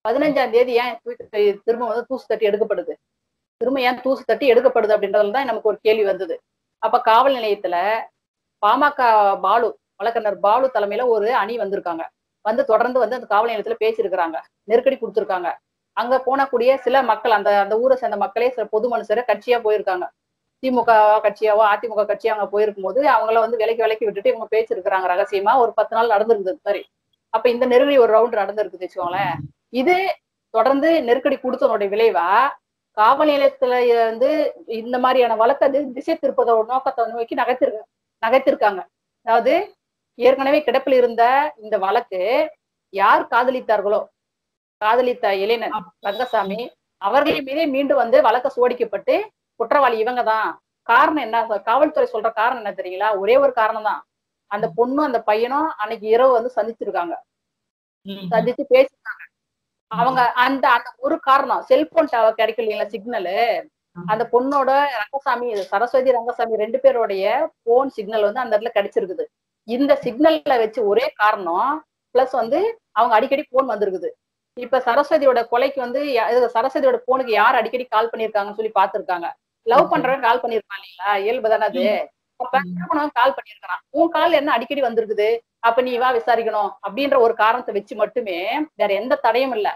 பதினஞ்சாம் தேதி ஏன் திரும்ப வந்து தூசு தட்டி எடுக்கப்படுது? திரும்ப ஏன் தூசு தட்டி எடுக்கப்படுது அப்படின்றதுல தான் நமக்கு ஒரு கேள்வி வந்தது. அப்ப காவல் நிலையத்துல பாமக பாலு வழக்கறிஞர் பாலு தலைமையில ஒரு அணி வந்திருக்காங்க. வந்து தொடர்ந்து வந்து அந்த காவல் நிலையத்துல பேசியிருக்கிறாங்க. நெருக்கடி கொடுத்திருக்காங்க. அங்க போனக்கூடிய சில மக்கள் அந்த அந்த ஊரை சேர்ந்த மக்களே சில பொது மனுஷரை கட்சியா போயிருக்காங்க. திமுக கட்சியாவோ அதிமுக கட்சியா அவங்க போயிருக்கும் போது அவங்கள வந்து விலைக்கு விலைக்கு விட்டுட்டு இவங்க பேச்சிருக்கிறாங்க ரகசியமா. ஒரு பத்து நாள் நடந்திருந்தது சரி அப்ப இந்த நெருக்கடி ஒரு ரவுண்ட் நடந்திருக்குது வச்சுக்கோங்களேன். இது தொடர்ந்து நெருக்கடி கொடுத்தவனுடைய விளைவா காவல் நிலையத்துல வந்து இந்த மாதிரியான வழக்கை திசை திருப்பதோட நோக்கத்தை நோக்கி நகைத்திருக்க நகைத்திருக்காங்க அதாவது ஏற்கனவே கிடப்பில் இருந்த இந்த வழக்கு யார் காதலித்தார்களோ காதலித்த இளைஞர் ரங்கசாமி அவர்களின் மீதே மீண்டும் வந்து வழக்க சோடிக்கப்பட்டு குற்றவாளி இவங்க தான் காரணம் என்ன? காவல்துறை சொல்ற காரணம் என்ன தெரியுங்களா? ஒரே ஒரு காரணம் தான் அந்த பொண்ணும் அந்த பையனும் அன்னைக்கு இரவு வந்து சந்திச்சிருக்காங்க. சந்திச்சு பேசிருக்காங்க அவங்க அந்த அந்த ஒரு காரணம் செல்போன் டவர் கிடைக்கும் இல்லைங்களா சிக்னலு? அந்த பொண்ணோட ரங்கசாமி சரஸ்வதி ரங்கசாமி ரெண்டு பேருடைய போன் சிக்னல் வந்து அந்த இடத்துல கிடைச்சிருக்குது. இந்த சிக்னல்ல வச்சு ஒரே காரணம் பிளஸ் வந்து அவங்க அடிக்கடி போன் வந்திருக்குது. இப்ப சரஸ்வதியோட கொலைக்கு வந்து சரஸ்வதியோட போனுக்கு யார் அடிக்கடி கால் பண்ணிருக்காங்கன்னு சொல்லி பாத்துருக்காங்க லவ் பண்றவன் கால் பண்ணிருக்கான் இல்லைங்களா? இயல்பு தானே அது. அப்ப திருமணம் கால் பண்ணிருக்கான் உன் கால் என்ன அடிக்கடி வந்திருக்குது? அப்ப நீ வா விசாரிக்கணும். அப்படின்ற ஒரு காரணத்தை வச்சு மட்டுமே வேற எந்த தடையும் இல்ல.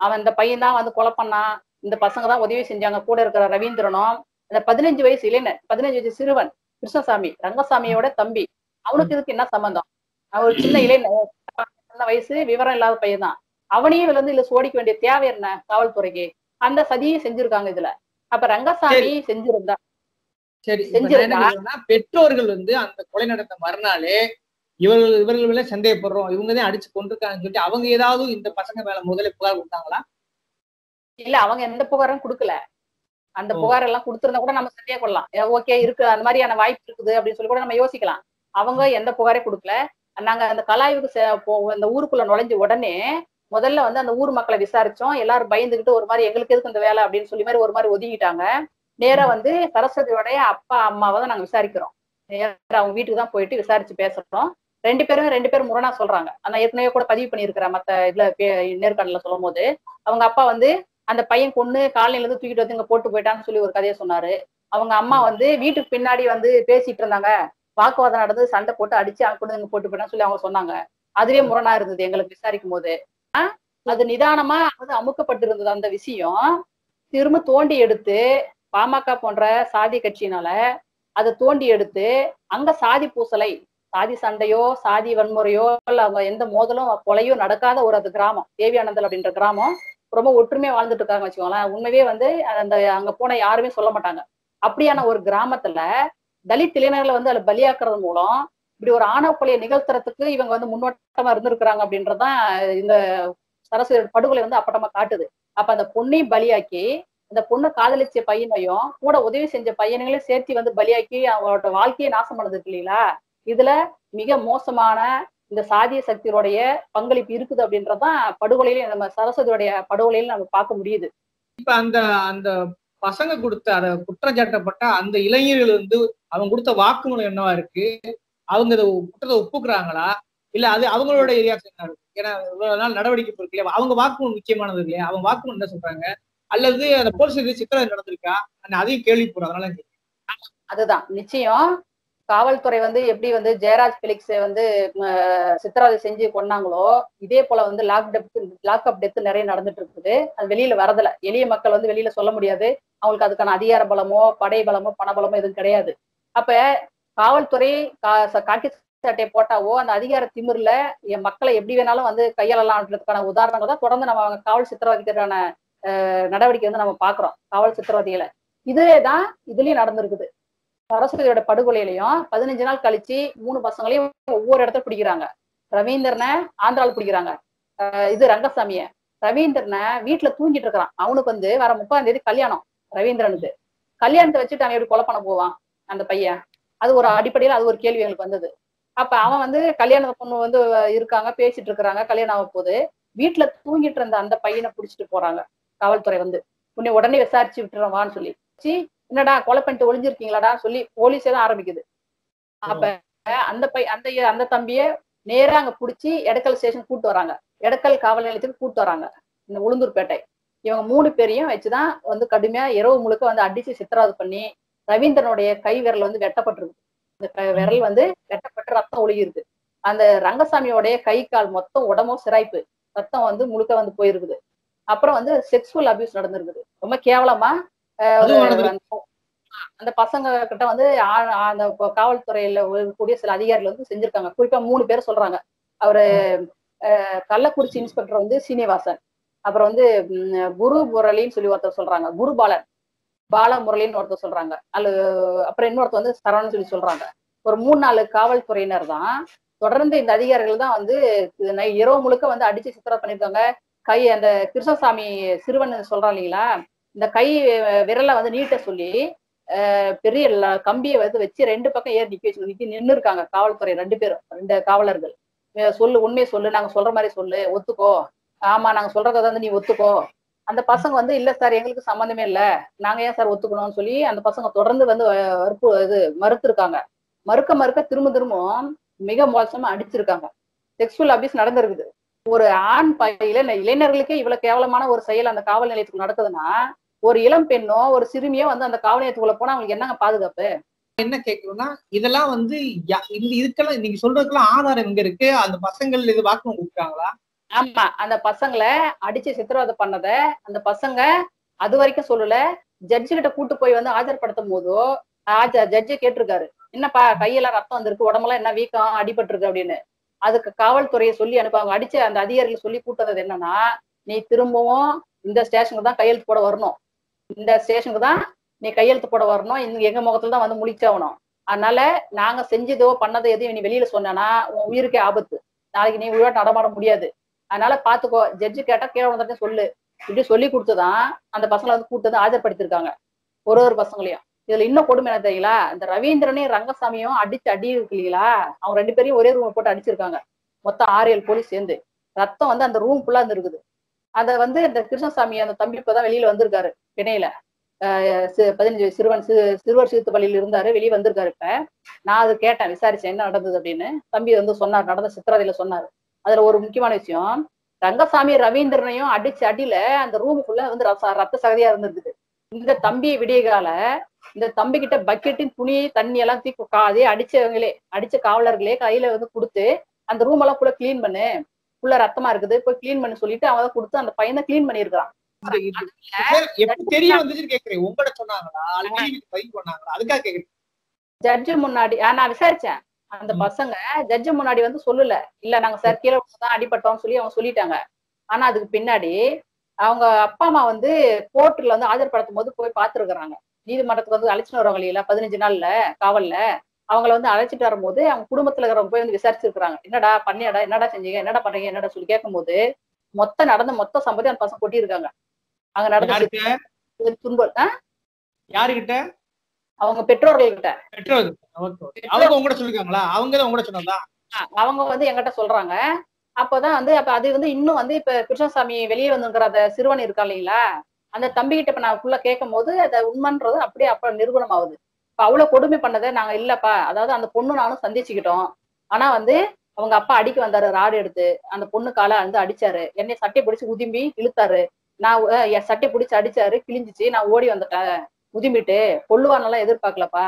அவன் இந்த பையன் தான் வந்து கொலை பண்ணான். இந்த பசங்க தான் உதவி செஞ்சாங்க. கூட இருக்கிற ரவீந்திரனும் அந்த பதினஞ்சு வயசு இளைஞன் பதினஞ்சு வயசு சிறுவன் கிருஷ்ணசாமி ரங்கசாமியோட தம்பி. அவனுக்கு இதுக்கு என்ன சம்பந்தம்? அவன் ஒரு சின்ன இளைஞன். சின்ன வயசு விவரம் இல்லாத பையன் தான். அவனையும் இதுல வந்து இதுல சோடிக்க வேண்டிய தேவை என்ன? காவல்துறைக்கு. அந்த சதியை செஞ்சிருக்காங்க இதுல. அப்ப ரங்கசாமி செஞ்சிருந்தா. சரி பெற்றோர்கள் வந்து அந்த கொலை நடந்த மறுநாளே இவர்கள் இவர்கள் மேல சந்தேகப்படுறோம் இவங்க தான் அடிச்சு கொண்டிருக்காங்கன்னு சொல்லிட்டு அவங்க ஏதாவது இந்த பசங்க மேல முதல்ல புகார் கொடுத்தாங்களா? இல்ல அவங்க எந்த புகாரும் கொடுக்கல. அந்த. புகார் எல்லாம் கொடுத்திருந்தா கூட நம்ம சரியா கொள்ளலாம் ஓகே இருக்கு அந்த மாதிரியான வாய்ப்பு இருக்குது அப்படின்னு சொல்லி கூட நம்ம யோசிக்கலாம். அவங்க எந்த புகாரே கொடுக்கல. நாங்க அந்த கலாய்வுக்கு அந்த ஊருக்குள்ள நுழைஞ்ச உடனே முதல்ல வந்து அந்த ஊர் மக்களை விசாரிச்சோம். எல்லாரும் பயந்துகிட்டு ஒரு மாதிரி எங்களுக்கு எதுக்கு இந்த வேலை அப்படின்னு சொல்லி மாதிரி ஒரு மாதிரி ஒதுங்கிட்டாங்க. நேரா வந்து சரஸ்வதியோடைய அப்பா அம்மாவை தான் நாங்க விசாரிக்கிறோம். நேரா அவங்க வீட்டுக்கு தான் போயிட்டு விசாரிச்சு பேசுறோம். ரெண்டு பேரும் ரெண்டு பேரும் முரணா சொல்றாங்க. ஆனா ஏற்கனவே கூட பதிவு பண்ணியிருக்கிறேன் மத்த இதுல பே- நேர்காணல சொல்லும் போது அவங்க அப்பா வந்து அந்த பையன் பொண்ணு காலையில இருந்து தூக்கிட்டு வந்து இங்க போட்டு போயிட்டான்னு சொல்லி ஒரு கதையை சொன்னாரு. அவங்க அம்மா வந்து வீட்டுக்கு பின்னாடி வந்து பேசிட்டு இருந்தாங்க. வாக்குவாதம் நடந்து சண்டை போட்டு அடிச்சு அவங்க கொண்டு இங்க போட்டு போயிட்டான்னு சொல்லி அவங்க சொன்னாங்க. அதுவே முரணா இருந்தது எங்களுக்கு விசாரிக்கும் போது அது நிதானமா அது அமுக்கப்பட்டிருந்தது அந்த விஷயம். திரும்ப தோண்டி எடுத்து பாமக போன்ற சாதி கட்சியினால அதை தோண்டி எடுத்து அங்க சாதி பூசலை. சாதி சண்டையோ சாதி வன்முறையோ இல்ல அவங்க எந்த மோதலும் கொலையோ நடக்காத ஒரு அது கிராமம். தேவியானந்தல் அப்படின்ற கிராமம். ரொம்ப ஒற்றுமையா வாழ்ந்துட்டு இருக்காங்க வச்சுக்கோங்களேன். உண்மையே வந்து அந்த அங்க போன யாருமே சொல்ல மாட்டாங்க. அப்படியான ஒரு கிராமத்துல தலித் இளைஞர்களை வந்து அதுல பலியாக்குறது மூலம் இப்படி ஒரு ஆணவ கொலையை நிகழ்த்துறதுக்கு இவங்க வந்து முன்னோட்டமா இருந்திருக்கிறாங்க அப்படின்றதுதான் இந்த சரஸ்வதி படுகொலை வந்து அப்பட்டமா காட்டுது. அப்ப அந்த பொண்ணையும் பலியாக்கி அந்த பொண்ணை காதலிச்ச பையனையும் கூட உதவி செஞ்ச பையனையும் சேர்த்து வந்து பலியாக்கி அவங்களோட வாழ்க்கையை நாசம் பண்ணது இல்லைங்களா? இதுல மிக மோசமான இந்த சாதிய சக்தியோடைய பங்களிப்பு இருக்குது அப்படின்றதுதான் படுகொலையில நம்ம சரஸ்வதியோடைய படுகொலையில நம்ம பார்க்க முடியுது. இப்ப அந்த அந்த பசங்க கொடுத்த அத குற்றச்சாட்டப்பட்ட அந்த இளைஞர்கள் வந்து அவங்க கொடுத்த வாக்குமூலம் என்னவா இருக்கு? அவங்க இதை குற்றத்தை ஒப்புக்குறாங்களா? இல்ல அது அவங்களோட ரியாக்ஷன் ஏன்னா இவ்வளவு நாள் நடவடிக்கை இருக்கு இல்லையா? அவங்க வாக்குமூலம் முக்கியமானது இல்லையா? அவங்க வாக்குமூலம் என்ன சொல்றாங்க? அல்லது அந்த போலீஸ் இது சித்திரம் நடந்திருக்கா? நான் அதையும் கேள்விப்படுறேன். அதனால அதுதான். நிச்சயம் காவல்துறை வந்து எப்படி வந்து ஜெயராஜ் பிலிக்ஸை வந்து அஹ், சித்திரவதை செஞ்சு கொன்னாங்களோ இதே போல வந்து lock death lock up death நிறைய நடந்துட்டு இருக்குது. அது வெளியில வரதில்ல. எளிய மக்கள் வந்து வெளியில சொல்ல முடியாது. அவங்களுக்கு அதுக்கான அதிகார பலமோ படை பலமோ பண பலமோ எதுவும் கிடையாது. அப்ப காவல்துறை கா- காக்கி சட்டை போட்டாவோ அந்த அதிகார திமிர்ல என் மக்களை எப்படி வேணாலும் வந்து கையாளலாம்ன்றதுக்கான உதாரணங்கள் தான் தொடர்ந்து நம்ம அவங்க காவல் சித்திரவதைக்கான அஹ், நடவடிக்கை வந்து நம்ம பாக்குறோம் காவல் சித்திரவதைகளை இதுவே தான் இதுலயும் நடந்திருக்குது. சரஸ்வதியோட படுகொலையிலையும் பதினஞ்சு நாள் கழிச்சு மூணு பசங்களையும் ஒவ்வொரு இடத்துல பிடிக்கிறாங்க. ரவீந்திரனை ஆந்திராவில் பிடிக்கிறாங்க. அஹ் இது ரங்கசாமிய. ரவீந்திரனை வீட்டுல தூங்கிட்டு இருக்கிறான். அவனுக்கு வந்து வர முப்பதாம் தேதி கல்யாணம் ரவீந்திரனுக்கு. கல்யாணத்தை வச்சுட்டு அவன் எப்படி கொலை பண்ண போவான் அந்த பையன்? அது ஒரு அடிப்படையில அது ஒரு கேள்வி எங்களுக்கு வந்தது. அப்ப அவன் வந்து கல்யாண பொண்ணு வந்து இருக்காங்க பேசிட்டு இருக்கிறாங்க கல்யாணம் ஆக போது வீட்டுல தூங்கிட்டு இருந்த அந்த பையனை புடிச்சிட்டு போறாங்க காவல்துறை வந்து. உன்னை உடனே விசாரிச்சு விட்டுறவான்னு சொல்லி. சி, என்னடா கொலை பண்ணிட்டு ஒளிஞ்சிருக்கீங்களாடா சொல்லி போலீஸே தான் ஆரம்பிக்குது. அப்ப அந்த பை அந்த அந்த தம்பிய நேரா அங்க புடிச்சு எடக்கல் ஸ்டேஷன் கூட்டு வராங்க. எடக்கல் காவல் நிலையத்துக்கு கூட்டு வராங்க இந்த உளுந்தூர்பேட்டை. இவங்க மூணு பேரையும் வச்சுதான் வந்து கடுமையா இரவு முழுக்க வந்து அடிச்சு சித்திரவதை பண்ணி ரவீந்திரனுடைய கை விரல் வந்து வெட்டப்பட்டிருக்கு இந்த க- விரல் வந்து வெட்டப்பட்டு ரத்தம் ஒழுகிருக்கு அந்த ரங்கசாமியோடைய கை கால் மொத்தம் உடம்பும் சிராய்ப்பு. ரத்தம் வந்து முழுக்க வந்து போயிருக்குது. அப்புறம் வந்து செக்ஸுவல் அபியூஸ் நடந்திருக்குது. ரொம்ப கேவலமா. அந்த- அந்த பசங்க கிட்ட வந்து அந்த காவல்துறையில கூடிய சில அதிகாரிகள் வந்து செஞ்சிருக்காங்க. குறிப்பா மூணு பேர் சொல்றாங்க. அவரு கள்ளக்குறிச்சி இன்ஸ்பெக்டர் வந்து சீனிவாசன். அப்புறம் வந்து குரு முரளின்னு சொல்லி ஒருத்தர் சொல்றாங்க. குருபாலன். பாலமுரளின்னு ஒருத்தர் சொல்றாங்க. அல்லது அப்புறம் இன்னொருத்தர் வந்து சரவணன் சொல்லி சொல்றாங்க. ஒரு மூணு நாலு காவல்துறையினர் தான் தொடர்ந்து இந்த அதிகாரிகள் தான் வந்து நை- இரவு முழுக்க வந்து அடிச்சு சித்திரம் பண்ணிருக்காங்க கை அந்த கிருஷ்ணசாமி சிறுவன் சொல்றான் இல்லைங்களா? இந்த கை விரலை வந்து நீட்ட சொல்லி பெரிய கம்பியை வந்து வச்சு ரெண்டு பக்கம் ஏறி நிக்க வச்சு நிக்க நின்று இருக்காங்க காவல்துறை ரெண்டு பேரும் ரெண்டு காவலர்கள். சொல்லு உண்மையை சொல்லு நாங்க சொல்ற மாதிரி சொல்லு ஒத்துக்கோ. ஆமா நாங்க சொல்றத வந்து நீ ஒத்துக்கோ. அந்த பசங்க வந்து இல்ல சார் எங்களுக்கு சம்மந்தமே இல்ல. நாங்க ஏன் சார் ஒத்துக்கணும்னு சொல்லி அந்த பசங்க தொடர்ந்து வந்து வற்பு இது மறுத்துருக்காங்க. மறுக்க மறுக்க திரும்ப திரும்ப மிக மோசமா அடிச்சிருக்காங்க. செக்ஸுவல் அபியூஸ் நடந்திருக்குது. ஒரு ஆண் பையில இளைஞர்களுக்கே இவ்வளவு கேவலமான ஒரு செயல் அந்த காவல் நிலையத்துக்கு நடக்குதுன்னா ஒரு இளம் பெண்ணோ ஒரு சிறுமியோ வந்து அந்த காவல் நிலையத்துக்குள்ள போனா அவங்களுக்கு என்னங்க பாதுகாப்பு? என்ன கேட்கணும்னா இதெல்லாம் வந்து யா- இதுக்கெல்லாம் நீங்க சொல்றதுக்கெல்லாம் ஆதாரம் எங்க இருக்கு. அந்த பசங்கள் இது வாக்குமூலம் கொடுக்குறாங்களா? ஆமா அந்த பசங்களை அடிச்சு சித்திரவதை பண்ணத அந்த பசங்க அது வரைக்கும் சொல்லல ஜட்ஜு கிட்ட கூட்டு போய் வந்து ஆஜர்படுத்தும் போதோ ஜட்ஜே கேட்டிருக்காரு. என்னப்பா கையெல்லாம் ரத்தம் வந்திருக்கு உடம்பெல்லாம் என்ன வீக்கம் அடிபட்டிருக்கு அப்படின்னு. அதுக்கு காவல்துறையை சொல்லி அனுப்பாங்க அடிச்ச அந்த அதிகாரிகள் சொல்லி கூட்டது என்னன்னா நீ திரும்பவும் இந்த ஸ்டேஷனுக்கு தான் கையெழுத்து போட வரணும். இந்த ஸ்டேஷனுக்கு தான் நீ கையெழுத்து போட வரணும். இங்க எங்க முகத்துல தான் வந்து முழிச்சாகணும். அதனால நாங்க செஞ்சதோ பண்ணதோ எதையும் நீ வெளியில சொன்னா உன் உயிருக்கே ஆபத்து. நாளைக்கு நீ உயிரோட நடமாட முடியாது. அதனால பாத்துக்கோ ஜட்ஜு கேட்டா கீழே வந்துட்டு சொல்லு. இப்படி சொல்லி கொடுத்துதான் அந்த பசங்களை வந்து கூட்டு வந்து ஆஜர்படுத்திருக்காங்க ஒரு ஒரு பசங்களையும். இதுல இன்னும் கொடுமை என்ன தெரியுங்களா? இந்த ரவீந்திரனையும் ரங்கசாமியும் அடிச்சு அடி இருக்கு இல்லைங்களா? அவங்க ரெண்டு பேரையும் ஒரே ரூம் போட்டு அடிச்சிருக்காங்க. மொத்தம் ஆறு ஏழு போலீஸ் சேர்ந்து. ரத்தம் வந்து அந்த ரூம் ஃபுல்லா இருந்திருக்குது. இருக்குது அத வந்து இந்த கிருஷ்ணசாமி அந்த தம்பி இப்பதான் வெளியில வந்திருக்காரு. பிணையில பதினஞ்சு சிறுவன் சிறு- சிறுவர் சீர்த்து பள்ளியில் இருந்தாரு. வெளியே வந்திருக்காரு இப்ப. நான் அது கேட்டேன் விசாரிச்சேன் என்ன நடந்தது அப்படின்னு. தம்பி வந்து சொன்னார் நடந்த சித்திரதையில சொன்னாரு. அதுல ஒரு முக்கியமான விஷயம் ரங்கசாமி ரவீந்திரனையும் அடிச்சு அடியில அந்த ரூமுக்குள்ள வந்து ரத்த சகதியா இருந்திருக்குது. இந்த தம்பி விடியகால இந்த தம்பி கிட்ட பக்கெட்டின் துணி தண்ணி எல்லாம் தூக்கி கா- அதே அடிச்சவங்களே அடிச்ச காவலர்களே கையில வந்து கொடுத்து அந்த ரூம் எல்லாம் ஃபுல்லா க்ளீன் பண்ணு ஃபுல்லா ரத்தமா இருக்குது போய் க்ளீன் பண்ணு சொல்லிட்டு அவன் தான் கொடுத்து அந்த பையனை க்ளீன் கேக்குறேன். ஜட்ஜு முன்னாடி நான் விசாரிச்சேன். அந்த. பசங்க ஜட்ஜு முன்னாடி வந்து சொல்லல. இல்ல நாங்க சார் கீழே தான் அடிபட்டோம்னு சொல்லி அவங்க சொல்லிட்டாங்க. ஆனா அதுக்கு பின்னாடி அவங்க அப்பா அம்மா வந்து கோர்ட்டுல வந்து ஆஜர்படுத்தும் போது போய் பார்த்துருக்குறாங்க நீதிமன்றத்துக்கு வந்து அழைச்சிட்டு வர வழியில பதினஞ்சு நாள்ல காவல்ல அவங்கள வந்து அழைச்சிட்டு வரும்போது அவங்க குடும்பத்துல இருக்கிறவங்க போய் வந்து விசாரிச்சிருக்காங்க என்னடா பண்ணியாடா? என்னடா செஞ்சீங்க? என்னடா பண்றீங்க? என்னடா சொல்லி கேட்கும்போது மொத்த நடந்த மொத்த சம்பவத்தையும் அந்த பசங்க கொட்டியிருக்காங்க. அங்க நடந்த துன்பம்? யாருகிட்ட? அவங்க பெற்றோர்கள் கிட்ட பெற்றோர் ஓகே, ஓகே. அவங்க சொல்லிருக்காங்களா? அவங்க தான் வந்து என்கிட்ட சொல்றாங்க. அப்பதான் வந்து அப்ப அது வந்து இன்னும் வந்து இப்ப கிருஷ்ணசாமி வெளியே வந்துங்கிற அந்த சிறுவன் இருக்கா இல்லைங்களா? அந்த தம்பி கிட்ட இப்ப நான் ஃபுல்லா கேட்கும் போது அதை உண்மைன்றது அப்படியே அப்ப நிரூபணம் ஆகுது இப்ப அவ்வளவு கொடுமை பண்ணதை நாங்க இல்லப்பா. அதாவது அந்த பொண்ணு நானும் சந்திச்சுக்கிட்டோம். ஆனா வந்து அவங்க அப்பா அடிக்க வந்தாரு ராடு எடுத்து. அந்த பொண்ணு காலை வந்து அடிச்சாரு. என்னை சட்டை பிடிச்சு உதிம்பி இழுத்தாரு. நான் என் சட்டை பிடிச்சு அடிச்சாரு கிழிஞ்சிச்சு. நான் ஓடி வந்துட்டேன். உதிம்பிட்டு கொல்லுவானெல்லாம் எதிர்பார்க்கலப்பா.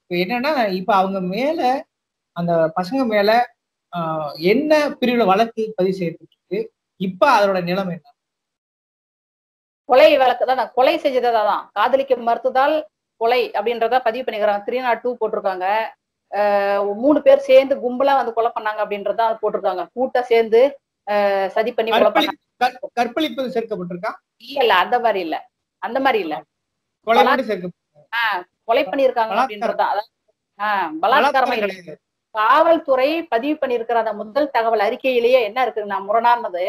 இப்ப என்னன்னா இப்ப அவங்க மேல அந்த பசங்க மேல என்ன பிரிவுல வழக்கு பதிவு செய்யப்பட்டிருக்கு இப்ப அதோட நிலைமை என்ன? கொலை வழக்கு தான் நான் கொலை செஞ்சதை தான் காதலிக்க மறுத்ததால் கொலை அப்படின்றத பதிவு பண்ணிக்கிறாங்க. த்ரீ நாட் டூ போட்டிருக்காங்க. மூணு பேர் சேர்ந்து கும்பலா வந்து கொலை பண்ணாங்க அப்படின்றத போட்டிருக்காங்க. கூட்டா சேர்ந்து சதி பண்ணி கொலை பண்ணாங்க. கற்- கற்பழிப்பது சேர்க்கப்பட்டிருக்கா? இல்ல இல்ல அந்த மாதிரி இல்ல. அந்த மாதிரி இல்ல. கொலை பண்ணிருக்காங்க பலாத்காரம். அப்படின்றதா அதாவது ஆஹ் பலாத்காரமா. கிடையாது காவல்துறை பதிவு பண்ணியிருக்கிற அந்த முதல் தகவல் அறிக்கையிலேயே என்ன இருக்குன்னா முரணானது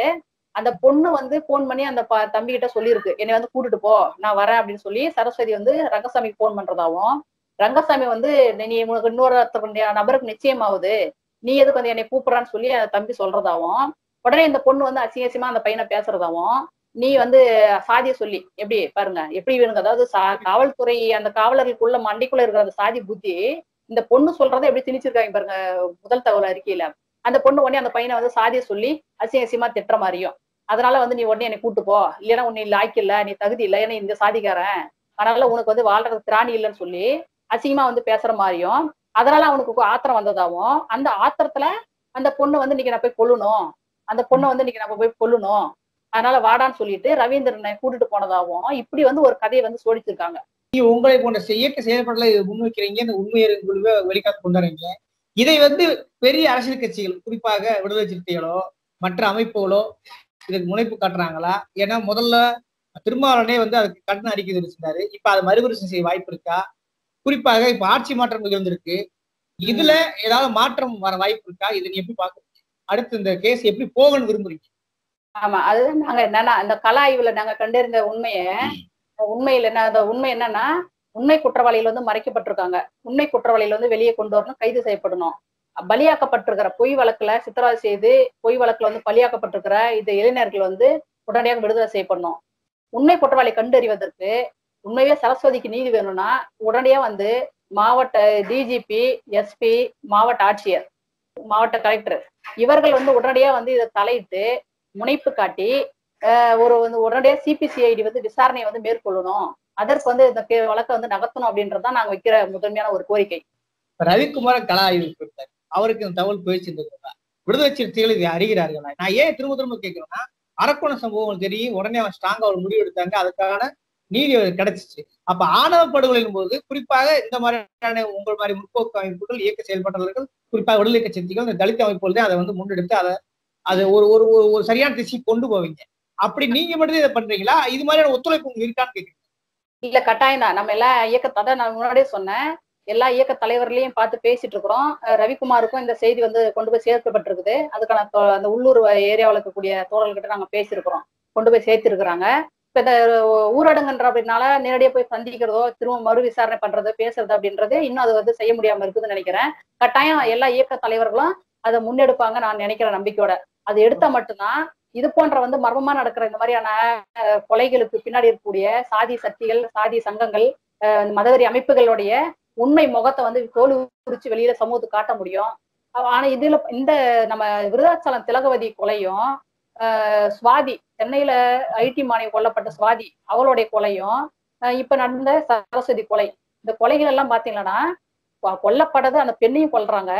அந்த பொண்ணு வந்து போன் பண்ணி அந்த தம்பி கிட்ட சொல்லியிருக்கு என்னை வந்து கூட்டிட்டு போ நான் வரேன் அப்படின்னு சொல்லி சரஸ்வதி வந்து ரங்கசாமிக்கு போன் பண்றதாவும் ரங்கசாமி வந்து நீ உனக்கு இன்னொரு ஒருத்தருக்கு நபருக்கு நிச்சயமாகுது நீ எதுக்கு வந்து என்னை கூப்பிடுறான்னு சொல்லி அந்த தம்பி சொல்றதாவும் உடனே இந்த பொண்ணு வந்து அசிங்கசியமா அந்த பையனை பேசுறதாவும் நீ வந்து சாதியை சொல்லி எப்படி பாருங்க எப்படி வேணுங்க? அதாவது சா- காவல்துறை அந்த காவலர்களுக்குள்ள மண்டைக்குள்ள இருக்கிற அந்த சாதி புத்தி இந்த பொண்ணு சொல்றதை எப்படி திணிச்சிருக்காங்க பாருங்க முதல் தகவல் அறிக்கையில. அந்த பொண்ணு உடனே அந்த பையனை வந்து சாதியை சொல்லி அசிங்க அசியமா திட்டுற மாதிரியும். அதனால வந்து நீ உடனே என்னை கூட்டு போ. இல்லைன்னா உன்னை லாய்க்கு இல்ல நீ தகுதி இல்லை ஏன்னா இந்த சாதிக்காரன். அதனால உனக்கு வந்து வாழ்றது திராணி இல்லைன்னு சொல்லி அசிங்கமா வந்து பேசுற மாதிரியும் அதனால அவனுக்கு ஆத்திரம் வந்ததாகவும் அந்த ஆத்திரத்துல அந்த பொண்ணு வந்து இன்னைக்கு நான் போய் கொல்லணும். அந்த பொண்ணை வந்து இன்னைக்கு நம்ம போய் கொல்லணும். அதனால வாடான்னு சொல்லிட்டு ரவீந்திரனை கூட்டிட்டு போனதாவும் இப்படி வந்து ஒரு கதையை வந்து சோடிச்சிருக்காங்க நீ உங்களை போன்ற இயற்கை செயல்பாடுகளை முன்வைக்கிறீங்க இந்த உண்மையை வெளிக்காத்து கொண்டாடுறீங்க. இதை வந்து பெரிய அரசியல் கட்சிகள் குறிப்பாக விடுதலை சிறுத்தைகளோ மற்ற அமைப்புகளோ இதுக்கு முனைப்பு காட்டுறாங்களா? ஏன்னா முதல்ல திருமாவளனே வந்து அதுக்கு கட்டணம் அறிக்கை தெரிவிச்சிருந்தாரு இப்ப அதை மறுபரிசீலனை செய்ய வாய்ப்பு இருக்கா? குறிப்பாக இப்ப ஆட்சி மாற்றம் இருந்திருக்கு இதுல ஏதாவது மாற்றம் வர வாய்ப்பு இருக்கா? இதை நீ எப்படி பாக்குறீங்க அடுத்து இந்த கேஸ் எப்படி போகணும்னு விரும்புறீங்க? ஆமா அதுதான் நாங்க என்னன்னா இந்த கல ஆய்வுல நாங்க கண்டறிந்த உண்மைய உண்மையில என்ன அந்த உண்மை என்னன்னா உண்மை குற்றவாளிகள் வந்து மறைக்கப்பட்டிருக்காங்க. உண்மை குற்றவாளிகள் வந்து வெளியே கொண்டு வரணும் கைது செய்யப்படணும். பலியாக்கப்பட்டிருக்கிற பொய் வழக்குல சித்திரவதை செய்து பொய் வழக்குல வந்து பலியாக்கப்பட்டிருக்கிற இந்த இளைஞர்கள் வந்து உடனடியாக விடுதலை செய்யப்படணும். உண்மை குற்றவாளி கண்டறிவதற்கு உண்மையிலே சரஸ்வதிக்கு நீதி வேணும்னா உடனடியா வந்து மாவட்ட டிஜிபி எஸ்பி மாவட்ட ஆட்சியர் மாவட்ட கலெக்டர் இவர்கள் வந்து உடனடியா வந்து இதை தலையிட்டு முனைப்பு காட்டி ஆஹ் ஒரு வந்து உடனடியாக சிபிசிஐடி வந்து விசாரணையை வந்து மேற்கொள்ளணும். அதற்கு வந்து இந்த வழக்கை வந்து நகர்த்தணும் அப்படின்றதான் நாங்க வைக்கிற முதன்மையான ஒரு கோரிக்கை. இப்ப ரவிக்குமார கலா ஆய்வு கொடுத்தார் அவருக்கு இந்த தகவல் போயிச்சிருந்தது விடுதலை சிறுத்தைகள் இதை அறிகிறார்கள்? நான் ஏன் திரும்ப திரும்ப கேட்கிறேன்னா அரக்கோண சம்பவம் தெரியும் உடனே அவன் ஸ்ட்ராங்கா ஒரு முடிவு எடுத்தாங்க அதுக்கான நீதி கிடைச்சிச்சு. அப்ப ஆணவ படுகொலையின் போது குறிப்பாக இந்த மாதிரியான உங்கள் மாதிரி முற்போக்கு அமைப்புகள் இயக்க செயல்பாட்டாளர்கள் குறிப்பாக விடுதலை சக்திகள் இந்த தலித் அமைப்புகள் தான் அதை வந்து முன்னெடுத்து அதை அது ஒரு ஒரு ஒரு ஒரு சரியான திசை கொண்டு போவீங்க. அப்படி நீங்க மட்டும் இதை பண்றீங்களா? இது மாதிரியான ஒத்துழைப்பு உங்களுக்கு இருக்கான்னு கேட்குறீங்க இல்ல கட்டாயம் தான். நம்ம எல்லா இயக்கத்தை நான் முன்னாடியே சொன்னேன். எல்லா இயக்க தலைவர்களையும் பார்த்து பேசிட்டு இருக்கிறோம். ரவிக்குமாருக்கும் இந்த செய்தி வந்து கொண்டு போய் சேர்க்கப்பட்டிருக்குது. அதுக்கான அந்த உள்ளூர் ஏரியாவில் இருக்கக்கூடிய தோழர்கிட்ட நாங்க பேசியிருக்கிறோம். கொண்டு போய் சேர்த்திருக்கிறாங்க. இப்ப இந்த ஊரடங்குன்ற அப்படின்னால நேரடியா போய் சந்திக்கிறதோ திரும்ப மறு விசாரணை பண்றது பேசுறது அப்படின்றது இன்னும் அது வந்து செய்ய முடியாம இருக்குதுன்னு நினைக்கிறேன். கட்டாயம் எல்லா இயக்க தலைவர்களும் அதை முன்னெடுப்பாங்க நான் நினைக்கிற நம்பிக்கையோட. அது எடுத்தா மட்டும்தான் இது போன்ற வந்து மர்மமா நடக்கிற இந்த மாதிரியான கொலைகளுக்கு பின்னாடி இருக்கக்கூடிய சாதி சக்திகள் சாதி சங்கங்கள் மதவெறி அமைப்புகளுடைய உண்மை முகத்தை வந்து தோல் குறிச்சு வெளியில சமூகத்துக்கு காட்ட முடியும். ஆனா இதுல இந்த நம்ம விருதாச்சலம் திலகவதி கொலையும் சுவாதி சென்னையில ஐடி மாணவி கொல்லப்பட்ட சுவாதி அவளுடைய கொலையும் இப்ப நடந்த சரஸ்வதி கொலை. இந்த கொலைகள் எல்லாம் பாத்தீங்கன்னா கொல்லப்பட்டது அந்த பெண்ணையும் கொல்றாங்க.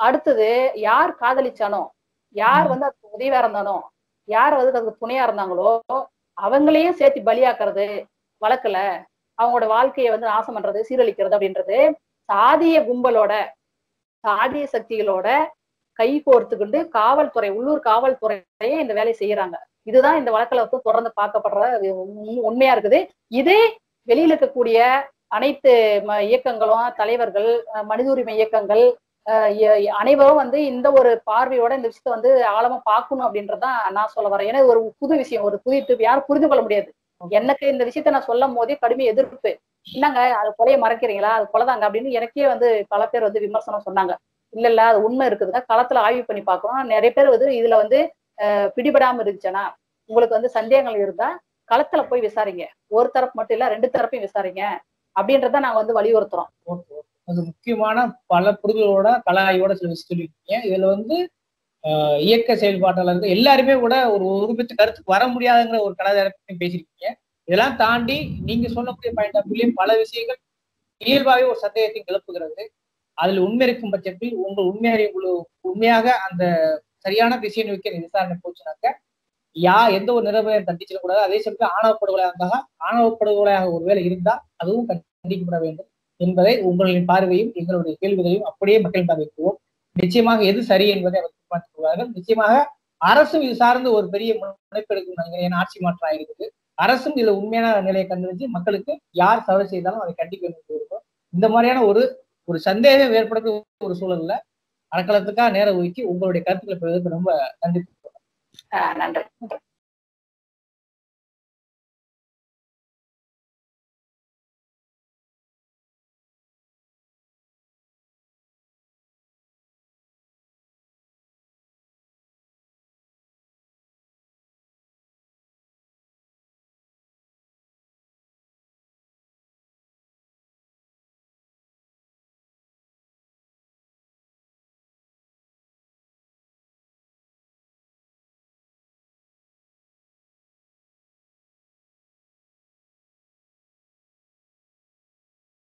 அடுத்தது யார் காதலிச்சானோ யார் வந்து அதுக்கு உதவியா இருந்தானோ யார் வந்து அதுக்கு துணையா இருந்தாங்களோ அவங்களையும் சேர்த்து பலியாக்குறது வழக்குல அவங்களோட வாழ்க்கையை வந்து நாசம் பண்றது சீரழிக்கிறது அப்படின்றது சாதிய கும்பலோட சாதிய சக்திகளோட கை கோர்த்துக்கிண்டு காவல்துறை உள்ளூர் காவல்துறையே இந்த வேலையை செய்யறாங்க. இதுதான் இந்த வழக்குல வந்து தொடர்ந்து பார்க்கப்படுற உண்மையா இருக்குது. இதே வெளியில இருக்கக்கூடிய அனைத்து இயக்கங்களும் தலைவர்கள் மனித உரிமை இயக்கங்கள் அனைவரும் வந்து இந்த ஒரு பார்வையோட இந்த விஷயத்தை வந்து ஆழமா பார்க்கணும் அப்படின்றதான் நான் சொல்ல வரேன். ஏன்னா ஒரு புது விஷயம். ஒரு புதிய. யாரும் புரிந்து கொள்ள முடியாது. எனக்கு இந்த விஷயத்த நான் சொல்லும் போதே கடுமை எதிர்ப்பு. என்னங்க அது கொலையை மறைக்கிறீங்களா? அது கொலைதாங்க அப்படின்னு எனக்கே வந்து பல பேர் வந்து விமர்சனம் சொன்னாங்க. இல்ல இல்ல அது உண்மை இருக்குதுங்க. களத்துல ஆய்வு பண்ணி பார்க்கறோம். நிறைய பேர் வந்து இதுல வந்து பிடிபடாம இருந்துச்சுன்னா உங்களுக்கு வந்து சந்தேகங்கள் இருந்தா களத்துல போய் விசாரிங்க. ஒரு தரப்பு மட்டும் இல்ல ரெண்டு தரப்பையும் விசாரிங்க அப்படின்றத நாங்க வந்து வலியுறுத்துறோம். ஓகே அது முக்கியமான பல புரிதலோட கல ஆய்வோட சில விஷயம் சொல்லியிருக்கீங்க. இதுல வந்து இயக்க செயல்பாட்டாளர்கள் எல்லாருமே கூட ஒரு உருவத்து கருத்துக்கு வர முடியாதுங்கிற ஒரு கலாச்சாரத்தையும் பேசியிருக்கீங்க. இதெல்லாம் தாண்டி நீங்க சொல்லக்கூடிய பாயிண்ட் ஆஃப் வியூலையும் பல விஷயங்கள் இயல்பாகவே ஒரு சந்தேகத்தை கிளப்புகிறது. அதில் உண்மை இருக்கும் பட்சத்தில் உங்கள் உண்மையாக உங்களுக்கு உண்மையாக அந்த சரியான திசையை நோக்கி விசாரணை போச்சுனாக்க யா எந்த ஒரு நிரபரையும் தண்டிச்சிடக்கூடாது. அதே சமயத்தில் ஆணவ படுகொலையாக இருந்தால் ஆணவ படுகொலையாக ஒருவேளை இருந்தால் அதுவும் கண்டிக்கப்பட வேண்டும். என்பதை உங்களின் பார்வையும் எங்களுடைய கேள்விகளையும் அப்படியே மக்கள் பார்வைக்குவோம் நிச்சயமாக எது சரி என்பதை அவர் தீர்மானித்துள்ளார்கள் நிச்சயமாக அரசும் இது சார்ந்து ஒரு பெரிய முனைப்பெடுக்கும் நினைக்கிறேன் ஏன்னா ஆட்சி மாற்றம் ஆகிருக்குது அரசும் இதுல உண்மையான நிலையை கண்டுபிடிச்சு மக்களுக்கு யார் தவறு செய்தாலும் அதை கண்டிக்க வேண்டும் இருக்கும் இந்த மாதிரியான ஒரு ஒரு சந்தேகம் ஏற்படுத்த ஒரு சூழல்ல அறக்கலத்துக்காக நேரம் ஒதுக்கி உங்களுடைய கருத்துக்களை பெறுவதற்கு ரொம்ப நன்றி. நன்றி.